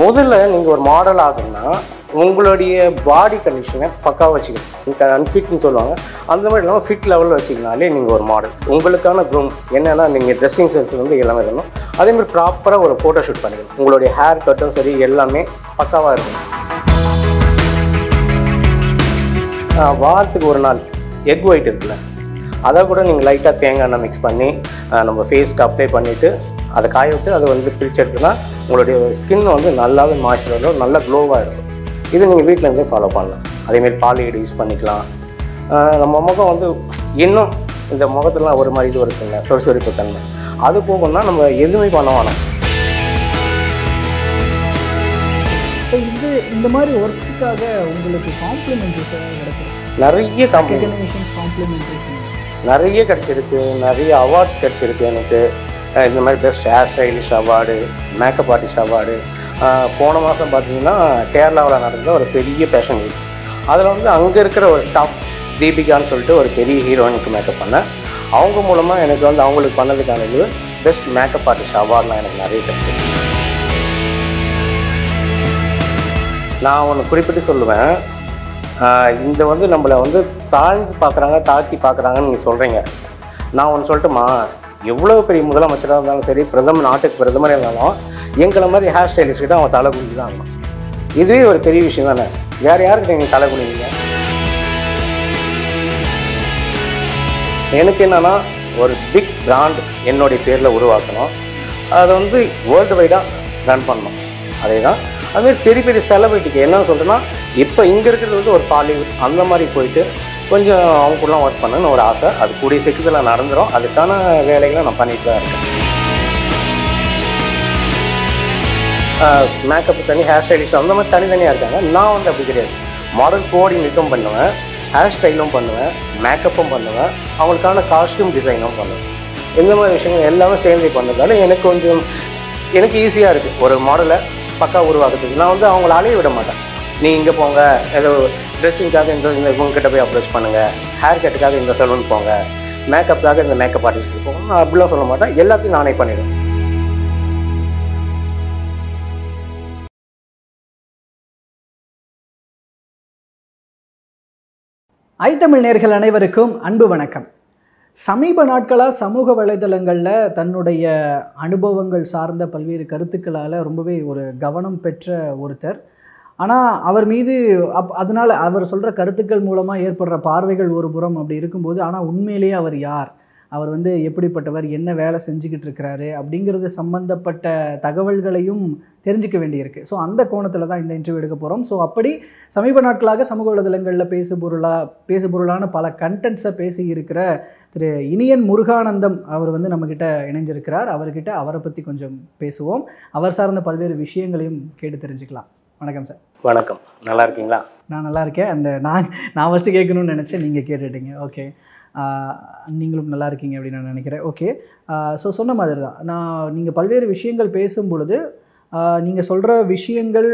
முதல்ல நீங்கள் ஒரு மாடல் ஆகணும்னா உங்களுடைய பாடி கண்டிஷனை பக்காவாக வச்சுக்கணும். அன்ஃபிட்னு சொல்லுவாங்க. அந்த மாதிரி இல்லாமல் ஃபிட் லெவலில் வச்சிங்கனாலே நீங்கள் ஒரு மாடல் உங்களுக்கான க்ரூம் என்னென்னா நீங்கள் ட்ரெஸ்ஸிங் சென்ஸ் வந்து எல்லாமே இருக்கணும். அதேமாதிரி ப்ராப்பராக ஒரு ஃபோட்டோ ஷூட் பண்ணிக்கணும். உங்களுடைய ஹேர் கட்டும் சரி எல்லாமே பக்காவாக இருக்கணும். வாரத்துக்கு ஒரு நாள் எக் ஒயிட் இருக்குல்ல அதை கூட நீங்கள் லைட்டாக தேங்காய் எண்ணெய் மிக்ஸ் பண்ணி நம்ம ஃபேஸ்க்கு அப்ளை பண்ணிவிட்டு அதை காய விட்டு அதை வந்து பிரிச்செடுத்துனா உங்களுடைய ஸ்கின் வந்து நல்லாவே மாய்ஸ்சரைஸாக நல்லா க்ளோவாக இருக்கும். இது நீங்கள் வீட்டில் இருந்தே ஃபாலோ பண்ணலாம். அதேமாரி பாலியீடு யூஸ் பண்ணிக்கலாம். நம்ம முகம் வந்து இன்னும் இந்த முகத்துலலாம் ஒரு மாதிரி இது இருக்குங்க சொறுசொரிப்பு தன்மை. அது போகணும்னா நம்ம எதுவுமே பண்ண வேணாம். இப்போ இது இந்த மாதிரி ஒர்க்ஸுக்காக உங்களுக்கு காம்ப்ளிமெண்ட்ரிஸ் கிடைச்சிருக்கு? நிறைய ரெகக்னேஷன்ஸ் காம்ப்ளிமெண்ட்ரிஸ் நிறைய கிடச்சிருக்கு. நிறைய அவார்ட்ஸ் கிடச்சிருக்கு எனக்கு. இந்த மாதிரி best hair stylish award makeup artist award போன மாதம் பார்த்தீங்கன்னா கேரளாவில் நடந்த ஒரு பெரிய பேஷன் வீக் அதில் வந்து அங்கே இருக்கிற ஒரு டாப் தீபிகான்னு சொல்லிட்டு ஒரு பெரிய ஹீரோயினுக்கு மேக்கப் பண்ணேன். அவங்க மூலமாக எனக்கு வந்து அவங்களுக்கு பண்ணதுக்கான இது பெஸ்ட் மேக்கப் ஆர்டிஸ்ட் அவார்ட்லாம் எனக்கு நிறைய கிடச்சிருக்கு நான் ஒன்று குறிப்பிட்டு சொல்லுவேன். இந்த வந்து நம்மளை வந்து தாழ்ந்து பார்க்குறாங்க தாழ்த்தி பார்க்குறாங்கன்னு நீங்கள் சொல்கிறீங்க நான் ஒன்று சொல்லட்டுமா? எவ்வளோ பெரிய முதலமைச்சராக இருந்தாலும் சரி பிரதமர் நாட்டுக்கு பிரதமரே இருந்தாலும் எங்களை மாதிரி ஹேர் ஸ்டைலிஸ்ட் கிட்ட அவன் தலை குனிஞ்சு தான் ஆகணும். இதுவே ஒரு பெரிய விஷயம் தானே? வேறு யாருக்கு நீங்கள் தலை குனிவீங்க? எனக்கு என்னன்னா ஒரு பிக் பிராண்ட் என்னுடைய பேரில் உருவாக்கணும். அதை வந்து வேர்ல்டு வைடாக ரன் பண்ணணும். அதே தான் அதுமாதிரி பெரிய பெரிய செலிபிரிட்டிக்கு என்ன சொல்கிறேன்னா இப்போ இங்கே இருக்கிறது வந்து ஒரு பாலிவுட் அந்த மாதிரி போயிட்டு கொஞ்சம் அவங்க கூடலாம் ஒர்க் பண்ணணும்னு ஒரு ஆசை. அது கூடிய சீக்கிரத்தில் நடந்துடும் அதுக்கான வேலைகளை நான் பண்ணிட்டு தான் இருக்கேன். மேக்கப் தனி ஹேர் ஸ்டைலிஷ் அந்த மாதிரி தனித்தனியாக இருக்காங்க. நான் வந்து அப்படி கிடையாது. மாடல் கோஆர்டினேட்டும் பண்ணுவேன். ஹேர் ஸ்டைலும் பண்ணுவேன். மேக்கப்பும் பண்ணுவேன். அவங்களுக்கான காஸ்டியூம் டிசைனும் பண்ணுவேன். இந்த மாதிரி விஷயங்கள் எல்லாமே சேர்ந்து பண்ணதால எனக்கு கொஞ்சம் எனக்கு ஈஸியாக இருக்குது ஒரு மாடலை பக்கா உருவாக்குறதுக்கு. நான் வந்து அவங்கள அலைய விட மாட்டேன். நீ இங்கே போங்க. ஏதோ ட்ரெஸ்ஸிங்காக இந்த இந்த இவங்ககிட்ட போய் அப்ரோச் பண்ணுங்கள் ஹேர் கட்டுக்காக இந்த சலூன் போங்க. மேக்கப்புக்காக இந்த மேக்கப் ஆர்டிஸ்ட்க்கு போங்க. நான் அப்படிலாம் சொல்ல மாட்டேன். எல்லாத்தையும் நானே பண்ணிவிடுவேன் ஐத்தமிழ் நேர்கள் அனைவருக்கும் அன்பு வணக்கம். சமீப நாட்களாக சமூக வலைதளங்களில் தன்னுடைய அனுபவங்கள் சார்ந்த பல்வேறு கருத்துக்களால் ரொம்பவே ஒரு கவனம் பெற்ற ஒருத்தர். ஆனால் அவர் மீது அப் அதனால் அவர் சொல்கிற கருத்துக்கள் மூலமாக ஏற்படுற பார்வைகள் ஒரு புறம் அப்படி இருக்கும்போது ஆனால் உண்மையிலேயே அவர் யார்? அவர் வந்து எப்படிப்பட்டவர்? என்ன வேலை செஞ்சுக்கிட்டு இருக்கிறாரு? அப்படிங்கிறது சம்பந்தப்பட்ட தகவல்களையும் தெரிஞ்சுக்க வேண்டியிருக்கு. ஸோ அந்த கோணத்தில் தான் இந்த இன்டர்வியூ எடுக்க போகிறோம் ஸோ அப்படி சமீப நாட்களாக சமூக வலைதளங்களில் பேசு பொருளா பேசு பொருளான பல கண்டென்ட்ஸை பேசி இருக்கிற திரு இனியன் முருகானந்தம் அவர் வந்து நம்மக்கிட்ட இணைஞ்சிருக்கிறார். அவர்கிட்ட அவரை பற்றி கொஞ்சம் பேசுவோம். அவர் சார்ந்த பல்வேறு விஷயங்களையும் கேட்டு தெரிஞ்சுக்கலாம். வணக்கம் சார். வணக்கம். நல்லா இருக்கீங்களா? நான் நல்லா இருக்கேன். அந்த நான் நான் ஃபஸ்ட்டு கேட்கணும்னு நினச்சேன் நீங்கள் கேட்டுட்டீங்க. ஓகே நீங்களும் நல்லா இருக்கீங்க அப்படின்னு நான் நினைக்கிறேன். ஓகே ஸோ சொன்ன மாதிரி தான். நான் நீங்கள் பல்வேறு விஷயங்கள் பேசும் பொழுது நீங்கள் சொல்கிற விஷயங்கள்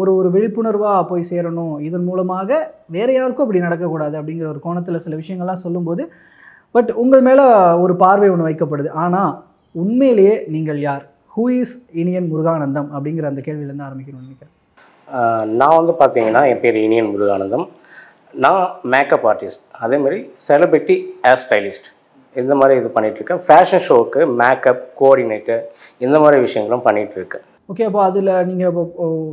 ஒரு ஒரு விழிப்புணர்வாக போய் சேரணும். இதன் மூலமாக வேறு யாருக்கும் அப்படி நடக்கக்கூடாது அப்படிங்கிற ஒரு கோணத்தில் சில விஷயங்கள்லாம் சொல்லும்போது பட் உங்கள் மேலே ஒரு பார்வை ஒன்று வைக்கப்படுது. ஆனால் உண்மையிலேயே நீங்கள் யார்? ஹூ இஸ் இனியன் முருகானந்தம் அப்படிங்கிற அந்த கேள்வியிலேருந்து ஆரம்பிக்கணும்னு நினைக்கிறேன். நான் வந்து பார்த்தீங்கன்னா என் பேர் இனியன் முருகானந்தம் நான் மேக்கப் ஆர்டிஸ்ட் அதேமாதிரி செலிபிரிட்டி ஹேர் ஸ்டைலிஸ்ட் இந்த மாதிரி இது பண்ணிகிட்ருக்கேன் ஃபேஷன் ஷோவுக்கு மேக்கப் கோஆர்டினேட்டர் இந்த மாதிரி விஷயங்களும் பண்ணிகிட்ருக்கேன் ஓகே அப்போ அதில் நீங்கள் இப்போ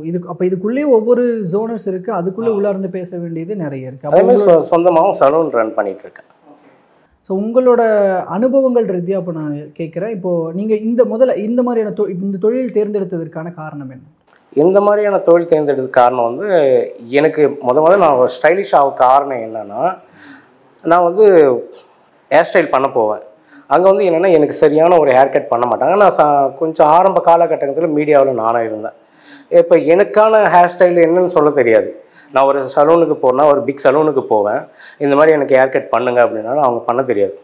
இது அப்போ இதுக்குள்ளேயே ஒவ்வொரு ஜோனர்ஸ் இருக்குது அதுக்குள்ளே உள்ளார்ந்து பேச வேண்டியது நிறைய இருக்குது அப்போ அதேமாதிரி சொ சொந்தமாகவும் சலூன் ரன் பண்ணிகிட்ருக்கேன் ஸோ உங்களோட அனுபவங்கள் ரீதியாக இப்போ நான் கேட்குறேன் இப்போது நீங்கள் இந்த முதல்ல இந்த மாதிரியான தொ இந்த தொழில் தேர்ந்தெடுத்ததற்கான காரணம் என்ன? இந்த மாதிரியான தொழில் தேர்ந்தெடுத்த காரணம் வந்து எனக்கு முத முதல்ல நான் ஒரு ஸ்டைலிஷ் ஆக காரணம் என்னென்னா நான் வந்து ஹேர் ஸ்டைல் பண்ண போவேன். அங்கே வந்து என்னென்னா எனக்கு சரியான ஒரு ஹேர் கட் பண்ண மாட்டாங்க. நான் சா கொஞ்சம் ஆரம்ப காலகட்டத்தில் மீடியாவில் நானாக இருந்தேன். இப்போ எனக்கான ஹேர் ஸ்டைல் என்னன்னு சொல்ல தெரியாது. நான் ஒரு சலூனுக்கு போகிறேன்னா ஒரு பிக் சலூனுக்கு போவேன். இந்த மாதிரி எனக்கு ஹேர் கட் பண்ணுங்க அப்படின்னாலும் அவங்க பண்ண தெரியாது.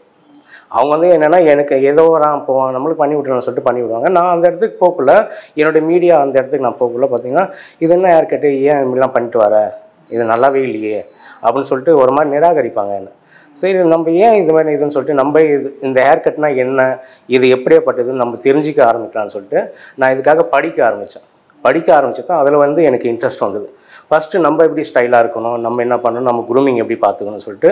அவங்க வந்து என்னென்னா எனக்கு ஏதோ வரான் போவாங்க. நம்மளுக்கு பண்ணி விட்டுறோம்னு சொல்லிட்டு பண்ணி விடுவாங்க. நான் அந்த இடத்துக்கு போகக்குள்ள என்னோட மீடியா அந்த இடத்துக்கு நான் போகக்குள்ள பார்த்தீங்கன்னா இது என்ன ஹேர் கட்டு ஏன் இப்படிலாம் பண்ணிட்டு வர? இது நல்லாவே இல்லையே. அப்படின்னு சொல்லிட்டு ஒரு மாதிரி நிராகரிப்பாங்க என்ன. சரி நம்ம ஏன் இது மாதிரி இதுன்னு சொல்லிட்டு நம்ம இது இந்த ஹேர் கட்னா என்ன? இது எப்படியாப்பட்டதுன்னு நம்ம தெரிஞ்சிக்க ஆரம்பிக்கலாம்னு சொல்லிட்டு நான் இதுக்காக படிக்க ஆரம்பித்தேன் படிக்க ஆரம்பிச்சு தான் அதில் வந்து எனக்கு இன்ட்ரெஸ்ட் வந்தது. ஃபஸ்ட்டு நம்ம எப்படி ஸ்டைலாக இருக்கணும் நம்ம என்ன பண்ணணும் நம்ம குரூமிங் எப்படி பார்த்துக்கணும்னு சொல்லிட்டு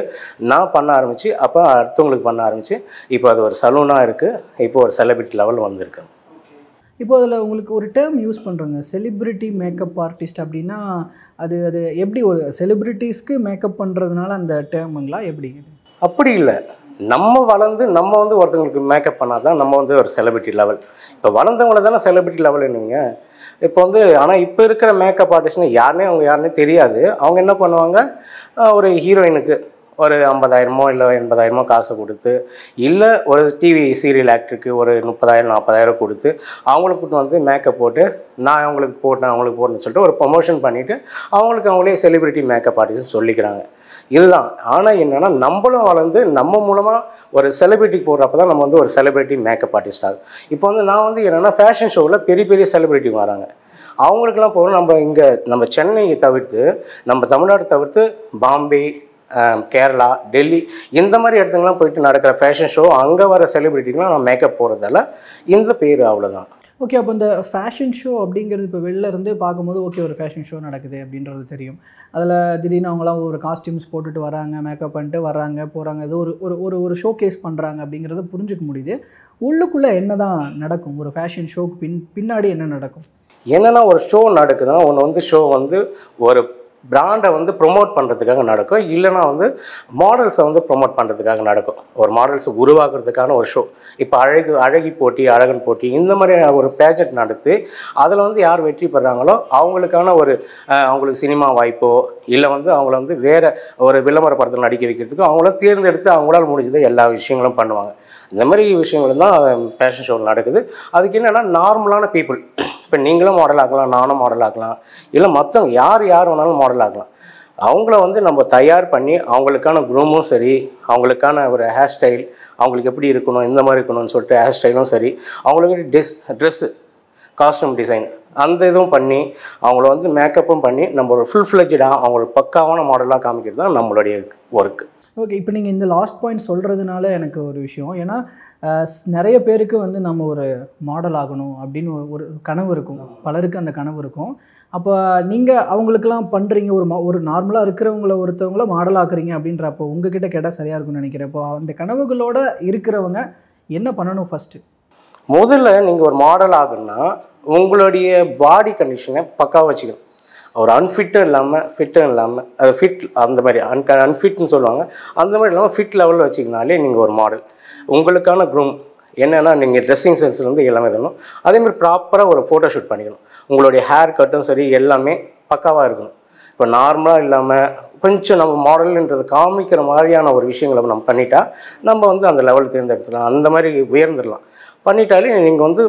நான் பண்ண ஆரம்பித்து அப்போ அடுத்தவங்களுக்கு பண்ண ஆரம்பித்து இப்போ அது ஒரு சலூனாக இருக்குது இப்போ ஒரு செலிபிரிட்டி லெவல் வந்திருக்கு. இப்போ அதில் உங்களுக்கு ஒரு டேர்ம் யூஸ் பண்ணுறாங்க செலிப்ரிட்டி மேக்கப் ஆர்டிஸ்ட் அப்படின்னா அது அது எப்படி ஒரு செலிப்ரிட்டிஸ்க்கு மேக்கப் பண்ணுறதுனால அந்த டேர்முங்களா எப்படி? அப்படி இல்லை. நம்ம வளர்ந்து நம்ம வந்து ஒருத்தவங்களுக்கு மேக்கப் பண்ணால் தான் நம்ம வந்து ஒரு செலிபிரிட்டி லெவல் இப்போ வளர்ந்தவங்கள தானே செலிபிரிட்டி லெவல் நீங்கள் இப்போ வந்து ஆனால் இப்போ இருக்கிற மேக்கப் ஆர்டிஸ்ட்னு யாருனே அவங்க யாருனே தெரியாது. அவங்க என்ன பண்ணுவாங்க? ஒரு ஹீரோயினுக்கு ஒரு ஐம்பதாயிரமோ இல்லை எண்பதாயிரமோ காசு கொடுத்து இல்லை ஒரு டிவி சீரியல் ஆக்டருக்கு ஒரு முப்பதாயிரம் நாற்பதாயிரம் கொடுத்து அவங்களுக்கு கூட்டு வந்து மேக்கப் போட்டு நான் அவங்களுக்கு போட்டேன் அவங்களுக்கு போட்டேன்னு சொல்லிட்டு ஒரு ப்ரொமோஷன் பண்ணிவிட்டு அவங்களுக்கு அவங்களே செலிபிரிட்டி மேக்கப் ஆர்டிஸ்ட்னு சொல்லிக்கிறாங்க. இதுதான். ஆனால் என்னென்னா நம்மளும் வளர்ந்து நம்ம மூலமாக ஒரு செலிபிரிட்டிக்கு போடுறப்ப தான் நம்ம வந்து ஒரு செலிபிரிட்டி மேக்கப் ஆர்டிஸ்ட் ஆகும் இப்போ வந்து நான் வந்து என்னென்னா ஃபேஷன் ஷோவில் பெரிய பெரிய செலிபிரிட்டி வராங்க. அவங்களுக்கெல்லாம் போகணும் நம்ம இங்கே நம்ம சென்னையை தவிர்த்து நம்ம தமிழ்நாடு தவிர்த்து பாம்பே கேரளா டெல்லி இந்த மாதிரி இடத்துங்கலாம் போயிட்டு நடக்கிற ஃபேஷன் ஷோ அங்கே வர செலிபிரிட்டிக்கெலாம் நான் மேக்கப் போகிறதால இந்த பேர் அவ்வளோதான் ஓகே அப்போ இந்த ஃபேஷன் ஷோ அப்படிங்கிறது இப்போ வெளில இருந்து பார்க்கும்போது ஓகே ஒரு ஃபேஷன் ஷோ நடக்குது அப்படின்றது தெரியும். அதில் திடீர்னு அவங்களாம் ஒரு காஸ்டியூம்ஸ் போட்டுட்டு வராங்க மேக்கப் பண்ணிட்டு வராங்க போகிறாங்க ஏதோ ஒரு ஒரு ஒரு ஒரு ஷோ கேஸ் பண்ணுறாங்க அப்படிங்கிறத புரிஞ்சுக்க முடியுது. உள்ளுக்குள்ளே என்ன தான் நடக்கும்? ஒரு ஃபேஷன் ஷோக்கு பின் பின்னாடி என்ன நடக்கும்? என்னென்னா ஒரு ஷோ நடக்குதுன்னா ஒன்று வந்து ஷோ வந்து ஒரு பிராண்டை வந்து ப்ரொமோட் பண்ணுறதுக்காக நடக்கும். இல்லைன்னா வந்து மாடல்ஸை வந்து ப்ரொமோட் பண்ணுறதுக்காக நடக்கும். ஒரு மாடல்ஸை உருவாக்குறதுக்கான ஒரு ஷோ இப்போ அழகு அழகி போட்டி அழகன் போட்டி இந்த மாதிரி ஒரு பேஜெட் நடத்தி அதில் வந்து யார் வெற்றி பெறாங்களோ அவங்களுக்கான ஒரு அவங்களுக்கு சினிமா வாய்ப்போ இல்லை வந்து அவங்கள வந்து வேறு ஒரு விளம்பர படத்தில் நடிக்க வைக்கிறதுக்கு அவங்கள தேர்ந்தெடுத்து அவங்களால முடிஞ்சது எல்லா விஷயங்களும் பண்ணுவாங்க. இந்த மாதிரி விஷயங்கள் தான் ஃபேஷன் ஷோவில் நடக்குது. அதுக்கு என்னென்னா நார்மலான பீப்புள் இப்போ நீங்களும் மாடல் ஆகலாம் நானும் மாடல் ஆகலாம் இல்லை மற்றவங்க யார் யார் வேணாலும் மாடல் ஆகலாம் அவங்கள வந்து நம்ம தயார் பண்ணி அவங்களுக்கான குரூமும் சரி அவங்களுக்கான ஒரு ஹேர் ஸ்டைல் அவங்களுக்கு எப்படி இருக்கணும் இந்த மாதிரி இருக்கணும்னு சொல்லிட்டு ஹேர் ஸ்டைலும் சரி அவங்களுக்கு டிஸ் ட்ரெஸ்ஸு காஸ்டியூம் டிசைன் அந்த இதுவும் பண்ணி அவங்கள வந்து மேக்கப்பும் பண்ணி நம்ம ஒரு ஃபுல் ஃப்ளெஜாக அவங்களுக்கு பக்காவான மாடலாக காமிக்கிறது தான் நம்மளுடைய ஒர்க்கு ஓகே இப்போ நீங்கள் இந்த லாஸ்ட் பாயிண்ட் சொல்கிறதுனால எனக்கு ஒரு விஷயம். ஏன்னா நிறைய பேருக்கு வந்து நம்ம ஒரு மாடல் ஆகணும் அப்படின்னு ஒரு- கனவு இருக்கும். பலருக்கு அந்த கனவு இருக்கும். அப்போ நீங்கள் அவங்களுக்கெல்லாம் பண்ணுறீங்க ஒரு மா ஒரு நார்மலாக இருக்கிறவங்கள ஒருத்தவங்கள மாடல் ஆக்குறீங்க அப்படின்றப்போ உங்ககிட்ட கேட்டால் சரியாக இருக்கும்னு நினைக்கிறேன் இப்போ அந்த கனவுகளோட இருக்கிறவங்க என்ன பண்ணணும் ஃபஸ்ட்டு முதல்ல நீங்கள் ஒரு மாடல் ஆகணும்னா உங்களுடைய பாடி கண்டிஷனை பக்காவாக வச்சுக்கணும். ஒரு அன்ஃபிட்டும் இல்லாமல் ஃபிட்டும் இல்லாமல் அது ஃபிட் அந்த மாதிரி அன்க அன்ஃபிட்னு சொல்லுவாங்க. அந்த மாதிரி இல்லாமல் ஃபிட் லெவலில் வச்சிங்கனாலே நீங்கள் ஒரு மாடல் உங்களுக்கான க்ரூம் என்னென்னா நீங்கள் ட்ரெஸ்ஸிங் சென்ஸ்லேருந்து எல்லாமே தரணும் அதேமாதிரி ப்ராப்பராக ஒரு ஃபோட்டோ ஷூட் பண்ணிக்கணும். உங்களுடைய ஹேர் கட்டும் சரி எல்லாமே பக்காவாக இருக்கணும். இப்போ நார்மலாக இல்லாமல் கொஞ்சம் நம்ம மாடல்ன்றது காமிக்கிற மாதிரியான ஒரு விஷயங்களை நம்ம பண்ணிட்டா நம்ம வந்து அந்த லெவல் தேர்ந்தெடுத்துக்கலாம் அந்த மாதிரி உயர்ந்துடலாம். பண்ணிட்டாலே நீங்கள் வந்து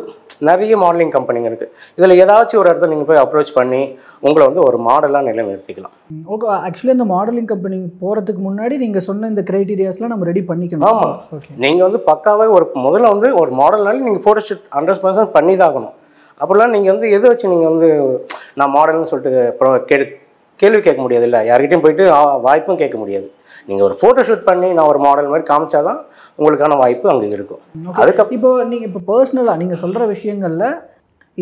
நிறைய மாடலிங் கம்பெனிங்க இருக்குது இதில் ஏதாச்சும் ஒரு இடத்துல நீங்கள் போய் அப்ரோச் பண்ணி உங்களை வந்து ஒரு மாடலாக நிலைநிறுத்திக்கலாம். ஓகே ஆக்சுவலி அந்த மாடலிங் கம்பெனி போகிறதுக்கு முன்னாடி நீங்கள் சொன்ன இந்த க்ரைட்டீரியாஸ்லாம் நம்ம ரெடி பண்ணிக்கணும். ஆமாம் ஓகே நீங்கள் வந்து பக்காவே ஒரு முதல்ல வந்து ஒரு மாடல்னால நீங்கள் ஃபோட்டோ ஷூட் ஹண்ட்ரட் பர்சன்ட் பண்ணி தான் ஆகணும் அப்படிலாம் நீங்கள் வந்து எதை வச்சு நீங்கள் வந்து நான் மாடல்னு சொல்லிட்டு அப்புறம் கேடு கேள்வி கேட்க முடியாது இல்லை யார்கிட்டயும் போயிட்டு வாய்ப்பும் கேட்க முடியாது. நீங்கள் ஒரு ஃபோட்டோ ஷூட் பண்ணி நான் ஒரு மாடல் மாதிரி காமிச்சாதான் உங்களுக்கான வாய்ப்பு அங்கே இருக்கும். அதுக்கப்புறம் இப்போ நீங்கள் இப்போ பர்சனலாக நீங்கள் சொல்கிற விஷயங்களில்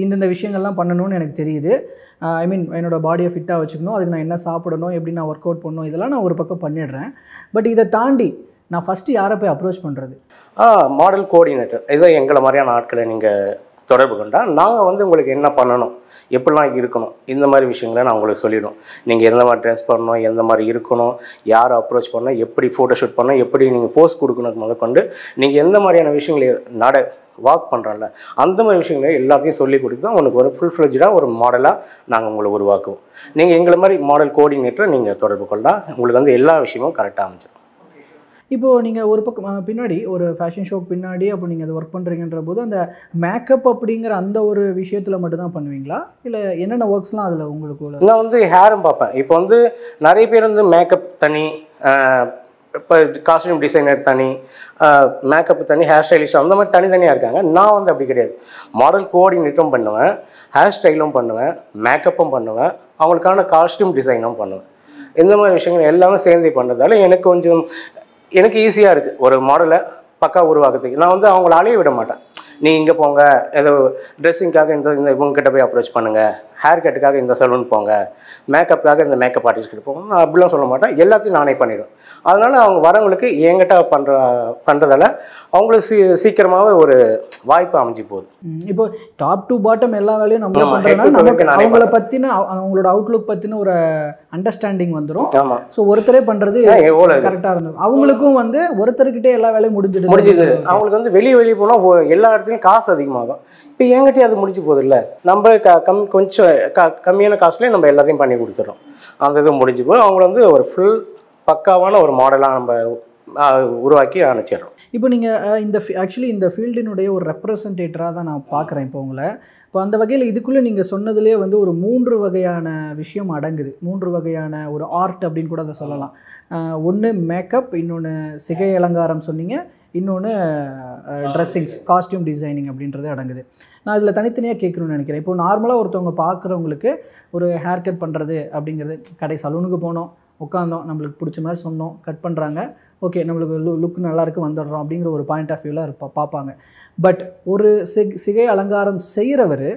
இந்தந்த விஷயங்கள்லாம் பண்ணணும்னு எனக்கு தெரியுது. ஐ மீன் என்னோட பாடியை ஃபிட்டாக வச்சுக்கணும். அதுக்கு நான் என்ன சாப்பிடணும் எப்படி நான் ஒர்க் அவுட் பண்ணணும் இதெல்லாம் நான் ஒரு பக்கம் பண்ணிடுறேன். பட் இதை தாண்டி நான் ஃபஸ்ட்டு யாரை போய் அப்ரோச் பண்ணுறது ஆ மாடல் கோஆர்டினேட்டர் இதோ எங்களை மாதிரியான ஆட்களை நீங்கள் தொடர்பு கொண்டால் நாங்கள் வந்து உங்களுக்கு என்ன பண்ணணும் எப்படிலாம் இருக்கணும் இந்த மாதிரி விஷயங்களை நான் உங்களுக்கு சொல்லிடுவோம் நீங்கள் எந்த மாதிரி ட்ரெஸ் பண்ணணும் எந்த மாதிரி இருக்கணும் யாரை அப்ரோச் பண்ணணும் எப்படி ஃபோட்டோ ஷூட் பண்ணணும் எப்படி நீங்கள் போஸ்ட் கொடுக்கணும் முதற்கொண்டு நீங்கள் எந்த மாதிரியான விஷயங்களை நட வாக் பண்ணுறோம்ல அந்த மாதிரி விஷயங்களை எல்லாத்தையும் சொல்லி கொடுத்து தான் உங்களுக்கு ஒரு ஃபுல் ஃப்ளெஜாக ஒரு மாடலாக நாங்கள் உங்களை உருவாக்குவோம். நீங்கள் எங்களை மாதிரி மாடல் கோஆர்டினேட்டரை நீங்கள் தொடர்பு கொள்ளலாம் உங்களுக்கு வந்து எல்லா விஷயமும் கரெக்டாக அமைஞ்சிடும் இப்போது நீங்கள் ஒரு பக்கம் பின்னாடி ஒரு ஃபேஷன் ஷோக்கு பின்னாடி அப்போ நீங்கள் அதை ஒர்க் பண்ணுறீங்கன்ற போது அந்த மேக்கப் அப்படிங்கிற அந்த ஒரு விஷயத்தில் மட்டும்தான் பண்ணுவீங்களா? இல்லை என்னென்ன ஒர்க்ஸ்லாம் அதில் உங்களுக்கு நான் வந்து ஹேரும் பார்ப்பேன். இப்போ வந்து நிறைய பேர் வந்து மேக்கப் தனி இப்போ காஸ்டியூம் டிசைனர் தனி மேக்கப் தனி ஹேர் ஸ்டைலிஷ் அந்த மாதிரி தனித்தனியாக இருக்காங்க. நான் வந்து அப்படி கிடையாது. மாடல் கோஆர்டினேட்டும் பண்ணுவேன் ஹேர் ஸ்டைலும் பண்ணுவேன் மேக்கப்பும் பண்ணுவேன் அவங்களுக்கான காஸ்டியூம் டிசைனும் பண்ணுவேன். இந்த மாதிரி விஷயங்கள் எல்லாமே சேர்ந்து பண்ணுறதால எனக்கு கொஞ்சம் எனக்கு ஈஸியாக இருக்குது ஒரு மாடலை பக்கா உருவாக்குறதுக்கு. நான் வந்து அவங்கள அலைய விட மாட்டேன். நீ இங்கே போங்க. ஏதோ ட்ரெஸ்ஸிங்காக இந்த இந்த இவங்க கிட்ட போய் அப்ரோச் பண்ணுங்கள் ஹேர் கட்டுக்காக இந்த சலூன் போங்க. மேக்கப்புக்காக இந்த மேக்கப் ஆர்டிஸ்ட் கிட்ட போங்க. நான் அப்படிலாம் சொல்ல மாட்டேன். எல்லாத்தையும் நானே பண்ணிடுவேன். அதனால் அவங்க வரவங்களுக்கு என்கிட்ட பண்ணுற பண்ணுறதால அவங்களுக்கு சீ சீக்கிரமாகவே ஒரு வாய்ப்பு அமைஞ்சு போகுது. இப்போ டாப் டு பாட்டம் எல்லா வேலையும் நம்ம நமக்கு அவங்கள அவ- அவங்களோட அவுட்லுக் பத்தின ஒரு அண்டர்ஸ்டாண்டிங் வந்துரும். ஆமாம் ஸோ ஒருத்தரே பண்றது எவ்வளோ இது? கரெக்டா இருந்தது. அவங்களுக்கும் வந்து ஒருத்தர்கிட்டே எல்லா வேலையும் முடிஞ்சிடுது. முடிஞ்சுது. அவங்களுக்கு வந்து வெளியே வெளியே போனால் எல்லா இடத்துலையும் காசு அதிகமாகும். இப்போ என்கிட்டயே அது முடிஞ்சு போகுது இல்லை நம்ம க கம் கொஞ்சம் க கம்மியான காசுலேயே நம்ம எல்லாத்தையும் பண்ணி கொடுத்துட்றோம் அந்த இது முடிஞ்சு போய் அவங்கள வந்து ஒரு ஃபுல் பக்காவான ஒரு மாடலாக நம்ம உருவாக்கி அனுப்பிச்சிடுறோம். இப்போ நீங்கள் இந்த ஆக்சுவலி இந்த ஃபீல்டினுடைய ஒரு ரெப்ரசன்டேட்டராக தான் நான் பார்க்குறேன் இப்போ உங்களை. இப்போ அந்த வகையில் இதுக்குள்ளே நீங்கள் சொன்னதுலேயே வந்து ஒரு மூன்று வகையான விஷயம் அடங்குது. மூன்று வகையான ஒரு ஆர்ட் அப்படின்னு கூட அதை சொல்லலாம். ஒன்று மேக்கப் இன்னொன்று சிகை அலங்காரம் சொன்னீங்க. இன்னொன்று ட்ரெஸ்ஸிங்ஸ் காஸ்டியூம் டிசைனிங் அப்படின்றது அடங்குது. நான் இதில் தனித்தனியாக கேட்கணும்னு நினைக்கிறேன். இப்போ நார்மலாக ஒருத்தவங்க பார்க்குறவங்களுக்கு ஒரு ஹேர் கட் பண்ணுறது அப்படிங்கிறது கடை சலூனுக்கு போனோம் உட்காந்தோம் நம்மளுக்கு பிடிச்ச மாதிரி சொன்னோம் கட் பண்ணுறாங்க ஓகே நம்மளுக்கு லு லுக் நல்லா இருக்கு வந்துடுறோம் அப்படிங்கிற ஒரு பாயிண்ட் ஆஃப் வியூவில் இருப்பா பார்ப்பாங்க. பட் ஒரு சிக் சிகை அலங்காரம் செய்கிறவர்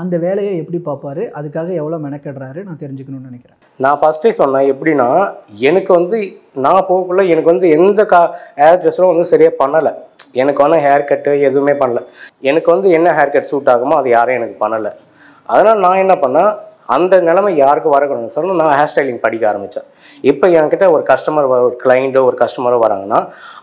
அந்த வேலையை எப்படி பார்ப்பாரு? அதுக்காக எவ்வளோ மெனக்கெடுறாரு? நான் தெரிஞ்சுக்கணும்னு நினைக்கிறேன். நான் ஃபஸ்ட்டே சொன்னேன் எப்படின்னா எனக்கு வந்து நான் போகக்குள்ள எனக்கு வந்து எந்த கா ஹேர் ட்ரெஸ்ஸும் வந்து சரியாக பண்ணலை. எனக்கு வந்து ஹேர் கட்டு எதுவுமே பண்ணல. எனக்கு வந்து என்ன ஹேர் கட் சூட் ஆகுமோ அது யாரும் எனக்கு பண்ணலை. அதனால் நான் என்ன பண்ணேன் அந்த நிலைமை யாருக்கு வரக்கூடாதுன்னு சொல்லணும். நான் ஹேர் ஸ்டைலிங் படிக்க ஆரம்பித்தேன் இப்போ என்கிட்ட ஒரு கஸ்டமர் ஒரு கிளைண்ட்டோ ஒரு கஸ்டமரோ வராங்கன்னா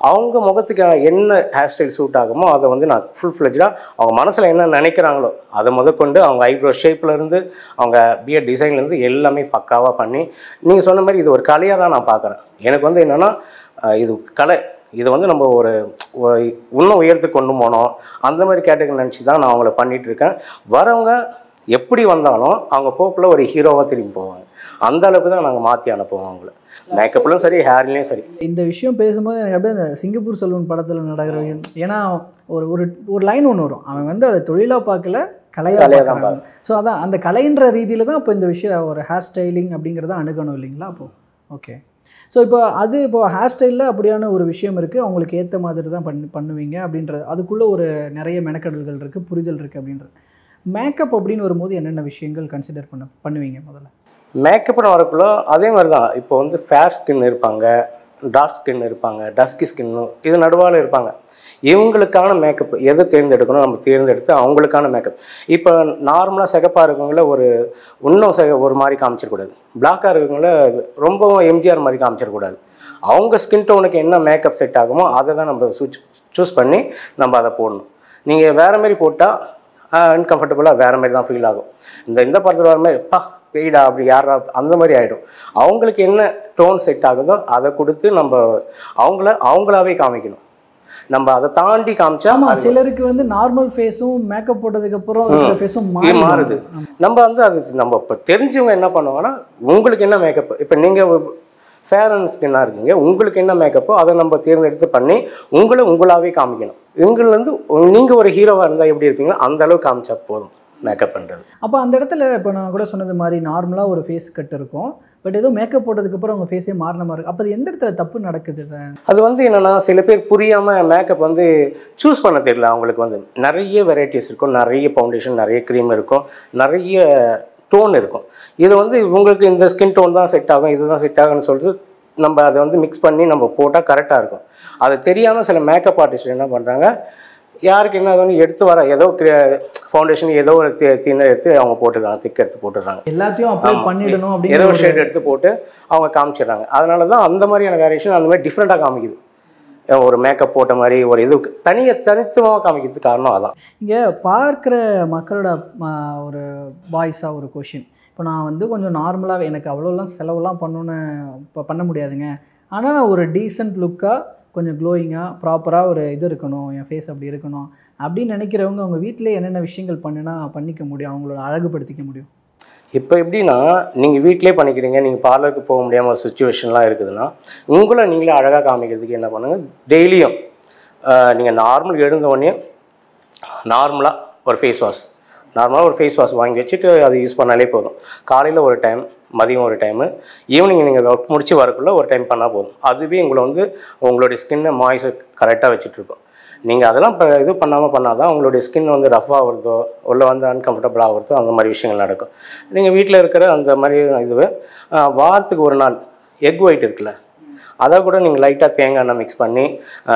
அவங்க முகத்துக்கு என்ன ஹேர் ஸ்டைல் சூட் ஆகுமோ அதை வந்து நான் ஃபுல் ஃப்ளெஜாக அவங்க மனசில் என்ன நினைக்கிறாங்களோ அதை முதற்கொண்டு அவங்க ஐப்ரோ ஷேப்லேருந்து அவங்க பியர் டிசைன்லேருந்து எல்லாமே பக்காவாக பண்ணி நீங்கள் சொன்ன மாதிரி இது ஒரு கலையாக தான் நான் பார்க்குறேன். எனக்கு வந்து என்னென்னா இது கலை. இதை வந்து நம்ம ஒரு இன்னும் உயரத்துக்கு கொண்டு போனோம். அந்த மாதிரி கேட்டகரி நினச்சி தான் நான் அவங்கள பண்ணிகிட்ருக்கேன் வரவங்க எப்படி வந்தாலும் அவங்க போக்குள்ள ஒரு ஹீரோவாக திரும்பி போவாங்க. அந்த அளவுக்கு தான் நாங்கள் மாற்றி அனுப்புவோம் அவங்கள. மேக்கப்லையும் சரி ஹேர்லேயும் சரி. இந்த விஷயம் பேசும்போது எனக்கு அப்படியே அந்த சிங்கப்பூர் சலூன் படத்தில் நடக்கிற. ஏன்னா ஒரு ஒரு ஒரு லைன் ஒன்று வரும். அவன் வந்து அதை தொழிலாக பார்க்கல கலையாக கலையா தான் ஸோ அதான் அந்த கலைன்ற ரீதியில் தான் இப்போ இந்த விஷயம் ஒரு ஹேர் ஸ்டைலிங் அப்படிங்கிறத அணுகணும் இல்லைங்களா அப்போ? ஓகே ஸோ இப்போ அது இப்போ ஹேர் ஸ்டைலில் அப்படியான ஒரு விஷயம் இருக்குது அவங்களுக்கு ஏற்ற மாதிரி தான் பண்ணு பண்ணுவீங்க அப்படின்றது. அதுக்குள்ளே ஒரு நிறைய மெனக்கடல்கள் இருக்குது புரிதல் இருக்குது அப்படின்றது. மேக்கப் அப்படின்னு வரும்போது என்னென்ன விஷயங்கள் கன்சிடர் பண்ண பண்ணுவீங்க முதல்ல? மேக்கப்னு வரக்குள்ள அதே மாதிரி தான். இப்போ வந்து ஃபேர் ஸ்கின் இருப்பாங்க டார்க் ஸ்கின் இருப்பாங்க டஸ்கி ஸ்கின்னு இது நடுவால் இருப்பாங்க. இவங்களுக்கான மேக்கப் எதை தேர்ந்தெடுக்கணும் நம்ம தேர்ந்தெடுத்து அவங்களுக்கான மேக்கப் இப்போ நார்மலாக சிகப்பாக இருக்கவங்கள ஒரு இன்னும் சிக ஒரு மாதிரி காமிச்சிடக்கூடாது. பிளாக்காக இருக்கவங்கள ரொம்பவும் எம்ஜிஆர் மாதிரி காமிச்சிடக்கூடாது. அவங்க ஸ்கின் டோனுக்கு என்ன மேக்கப் செட் ஆகுமோ அதை தான் நம்ம சூச் சூஸ் பண்ணி நம்ம அதை போடணும். நீங்கள் வேறு மாதிரி போட்டால் அன்கம்ஃபர்டபுளாக வேறு மாதிரி தான் ஃபீல் ஆகும். இந்த இந்த படத்தில் வர மாதிரி பா பெய்டா அப்படி யாரா அந்த மாதிரி ஆகிடும் அவங்களுக்கு என்ன டோன் செட் ஆகுதோ அதை கொடுத்து நம்ம அவங்கள அவங்களாவே காமிக்கணும். நம்ம அதை தாண்டி காமிச்சா சிலருக்கு வந்து நார்மல் ஃபேஸும் மேக்கப் போட்டதுக்கு அப்புறம் ஃபேஸும் மாறுது. நம்ம வந்து அது நம்ம இப்போ தெரிஞ்சவங்க என்ன பண்ணுவாங்கன்னா உங்களுக்கு என்ன மேக்கப் இப்போ நீங்கள் ஃபேர் அண்ட் ஸ்கின்னாக இருக்கீங்க? உங்களுக்கு என்ன மேக்கப்போ அதை நம்ம தேர்ந்தெடுத்து பண்ணி உங்களை உங்களாவே காமிக்கணும். எங்கள்லேருந்து நீங்கள் ஒரு ஹீரோவாக இருந்தால் எப்படி இருப்பீங்களோ அந்த அளவுக்கு காமிச்சா போதும் மேக்கப் பண்ணுறது அப்போ அந்த இடத்துல இப்போ நான் கூட சொன்னது மாதிரி நார்மலாக ஒரு ஃபேஸ் கட் இருக்கும். பட் ஏதோ மேக்கப் போட்டதுக்கப்புறம் அவங்க ஃபேஸே மாறின மாதிரி இருக்கு அப்போ அது எந்த இடத்துல தப்பு நடக்குது? அது வந்து என்னென்னா சில பேர் புரியாமல் மேக்கப் வந்து சூஸ் பண்ண தெரியல அவங்களுக்கு வந்து. நிறைய வெரைட்டிஸ் இருக்கும். நிறைய ஃபவுண்டேஷன் நிறைய க்ரீம் இருக்கும். நிறைய டோன் இருக்கும். இது வந்து உங்களுக்கு இந்த ஸ்கின் டோன் தான் செட் ஆகும் இதுதான் செட் ஆகும்னு சொல்லிட்டு நம்ம அதை வந்து மிக்ஸ் பண்ணி நம்ம போட்டால் கரெக்டாக இருக்கும். அது தெரியாமல் சில மேக்கப் ஆர்டிஸ்ட் என்ன பண்ணுறாங்க யாருக்கு என்ன அது வந்து எடுத்து வர ஏதோ ஃபவுண்டேஷன் ஏதோ ஒரு தீனை எடுத்து அவங்க போட்டுருக்காங்க திக் எடுத்து போட்டுடுறாங்க. எல்லாத்தையும் அப்ளை. பண்ணிடணும் ஏதோ ஒரு ஷேட் எடுத்து போட்டு அவங்க காமிச்சிடுறாங்க. அதனால தான் அந்த மாதிரியான வேரியேஷன் அந்த மாதிரி டிஃப்ரெண்ட்டாக காமிக்குது. ஒரு மேக்கப் போட்ட மாதிரி ஒரு இது தனிய தனித்துவமாக காமிக்கிறதுக்கு காரணம் அதான். இங்கே பார்க்குற மக்களோட ஒரு வாய்ஸாக ஒரு கொஷின் இப்போ நான் வந்து கொஞ்சம் நார்மலாக எனக்கு அவ்வளோலாம் செலவுலாம் பண்ணணுன்னு இப்போ பண்ண முடியாதுங்க. ஆனால் நான் ஒரு டீசெண்ட் லுக்காக கொஞ்சம் க்ளோயிங்காக ப்ராப்பராக ஒரு இது இருக்கணும் என் ஃபேஸ் அப்படி இருக்கணும் அப்படின்னு நினைக்கிறவங்க அவங்க வீட்டிலே என்னென்ன விஷயங்கள் பண்ணுனா பண்ணிக்க முடியும் அவங்களோட அழகுபடுத்திக்க முடியும். இப்போ எப்படின்னா நீங்கள் வீட்டிலே பண்ணிக்கிறீங்க நீங்கள் பார்லருக்கு போக முடியாமல் ஒரு சுச்சுவேஷன்லாம் இருக்குதுன்னா உங்களை நீங்களே அழகாக காமிக்கிறதுக்கு என்ன பண்ணுங்கள் டெய்லியும் நீங்கள் நார்மல் எழுந்த உடனே நார்மலாக ஒரு ஃபேஸ் வாஷ் நார்மலாக ஒரு ஃபேஸ் வாஷ் வாங்கி வச்சுட்டு அது யூஸ் பண்ணாலே போதும். காலையில் ஒரு டைம் மதியம் ஒரு டைமு ஈவினிங் நீங்கள் ஒர்க் முடிச்சு வரக்குள்ளே ஒரு டைம் பண்ணால் போதும். அதுவே உங்களை வந்து உங்களுடைய ஸ்கின்னை மாய்ஸை கரெக்டாக வச்சுட்ருக்கோம் நீங்கள் அதெல்லாம் இப்போ இது பண்ணாமல் பண்ணால் தான் உங்களுடைய ஸ்கின் வந்து ரஃப் ஆகிறதோ உள்ளே வந்து அன்கம்ஃபர்டபுள் ஆகிறதோ அந்த மாதிரி விஷயங்கள் நடக்கும். நீங்கள் வீட்டில் இருக்கிற அந்த மாதிரி இதுவே வாரத்துக்கு ஒரு நாள் எக் ஒயிட் இருக்குல்ல அதை கூட நீங்கள் லைட்டாக தேங்காய் எண்ணெய் மிக்ஸ் பண்ணி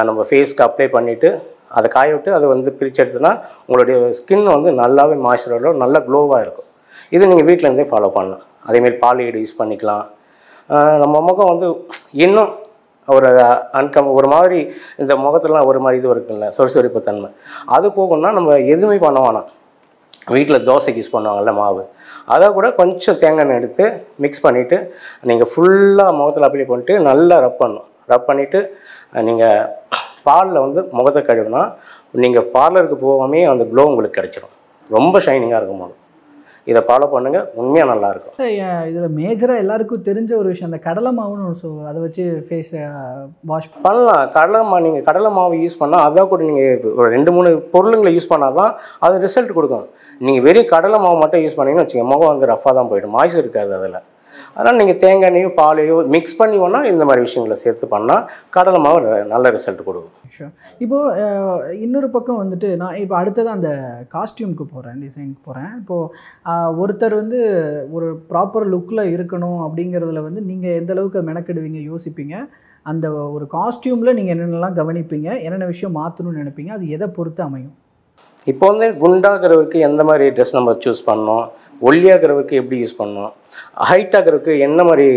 நம்ம ஃபேஸ்க்கு அப்ளை பண்ணிவிட்டு அதை காய விட்டு அதை வந்து பிரித்து எடுத்தோன்னா உங்களுடைய ஸ்கின் வந்து நல்லாவே மாய்ஸ்சரோட நல்லா க்ளோவாக இருக்கும். இது நீங்கள் வீட்டிலேருந்தே ஃபாலோ பண்ணலாம். அதேமாரி பாலியீடு யூஸ் பண்ணிக்கலாம். நம்ம முகம் வந்து இன்னும் ஒரு அன்கம் ஒரு மாதிரி இந்த முகத்துலலாம் ஒரு மாதிரி இது இருக்குல்ல சொரிசொரிப்பு தன்மை. அது போகணும்னா நம்ம எதுவுமே பண்ண வேணாம். வீட்டில் தோசைக்கு யூஸ் பண்ணுவாங்கள்ல மாவு. அதை கூட கொஞ்சம் தேங்காய் எண்ணெய் எடுத்து மிக்ஸ் பண்ணிவிட்டு நீங்கள் ஃபுல்லாக முகத்தில் அப்ளை பண்ணிட்டு நல்லா ரப் பண்ணணும். ரப் பண்ணிவிட்டு நீங்கள் பாலில் வந்து முகத்தை கழுவினா நீங்கள் பார்லருக்கு போகாமே அந்த க்ளோ உங்களுக்கு கிடைச்சிடும் ரொம்ப ஷைனிங்காக இருக்கும் போது இதை ஃபாலோ பண்ணுங்கள் உண்மையாக நல்லாயிருக்கும். இதில் மேஜராக எல்லாருக்கும் தெரிஞ்ச ஒரு விஷயம் அந்த கடலை மாவுன்னு ஒன்று சொல் அதை வச்சு ஃபேஸை வாஷ் பண்ணலாம். கடலை மா நீங்கள் கடலை மாவு யூஸ் பண்ணால் அதான் கூட நீங்கள் ஒரு ரெண்டு மூணு பொருளுங்களை யூஸ் பண்ணால் தான் அது ரிசல்ட் கொடுக்கும். நீங்கள் வெறும் கடலை மாவு மட்டும் யூஸ் பண்ணீங்கன்னு வச்சுக்கோங்க முகம் வந்து ரஃபாக தான் போயிடும். மாய்ஸ் இருக்காது அதில். அதனால் நீங்கள் தேங்காய் பாலையோ மிக்ஸ் பண்ணி வேணால் இந்த மாதிரி விஷயங்களை சேர்த்து பண்ணால் கடலை மாவு நல்ல ரிசல்ட் கொடுக்கும். ஷூர் இப்போது இன்னொரு பக்கம் வந்துட்டு நான் இப்போ அடுத்தது அந்த காஸ்டியூம்க்கு போகிறேன் டிசைனுக்கு போகிறேன் இப்போது ஒருத்தர் வந்து ஒரு ப்ராப்பர் லுக்கில் இருக்கணும் அப்படிங்கிறதுல வந்து நீங்கள் எந்த அளவுக்கு மெனக்கெடுவீங்க யோசிப்பீங்க? அந்த ஒரு காஸ்டியூமில் நீங்கள் என்னென்னலாம் கவனிப்பீங்க? என்னென்ன விஷயம் மாற்றணும்னு நினைப்பீங்க? அது எதை பொறுத்து அமையும்? இப்போ வந்து குண்டாகிறவருக்கு எந்த மாதிரி ட்ரெஸ் நம்ம சூஸ் பண்ணணும்? ஒல்லியாகிறவருக்கு எப்படி யூஸ் பண்ணணும்? ஹைட்டாகிறவருக்கு என்ன மாதிரி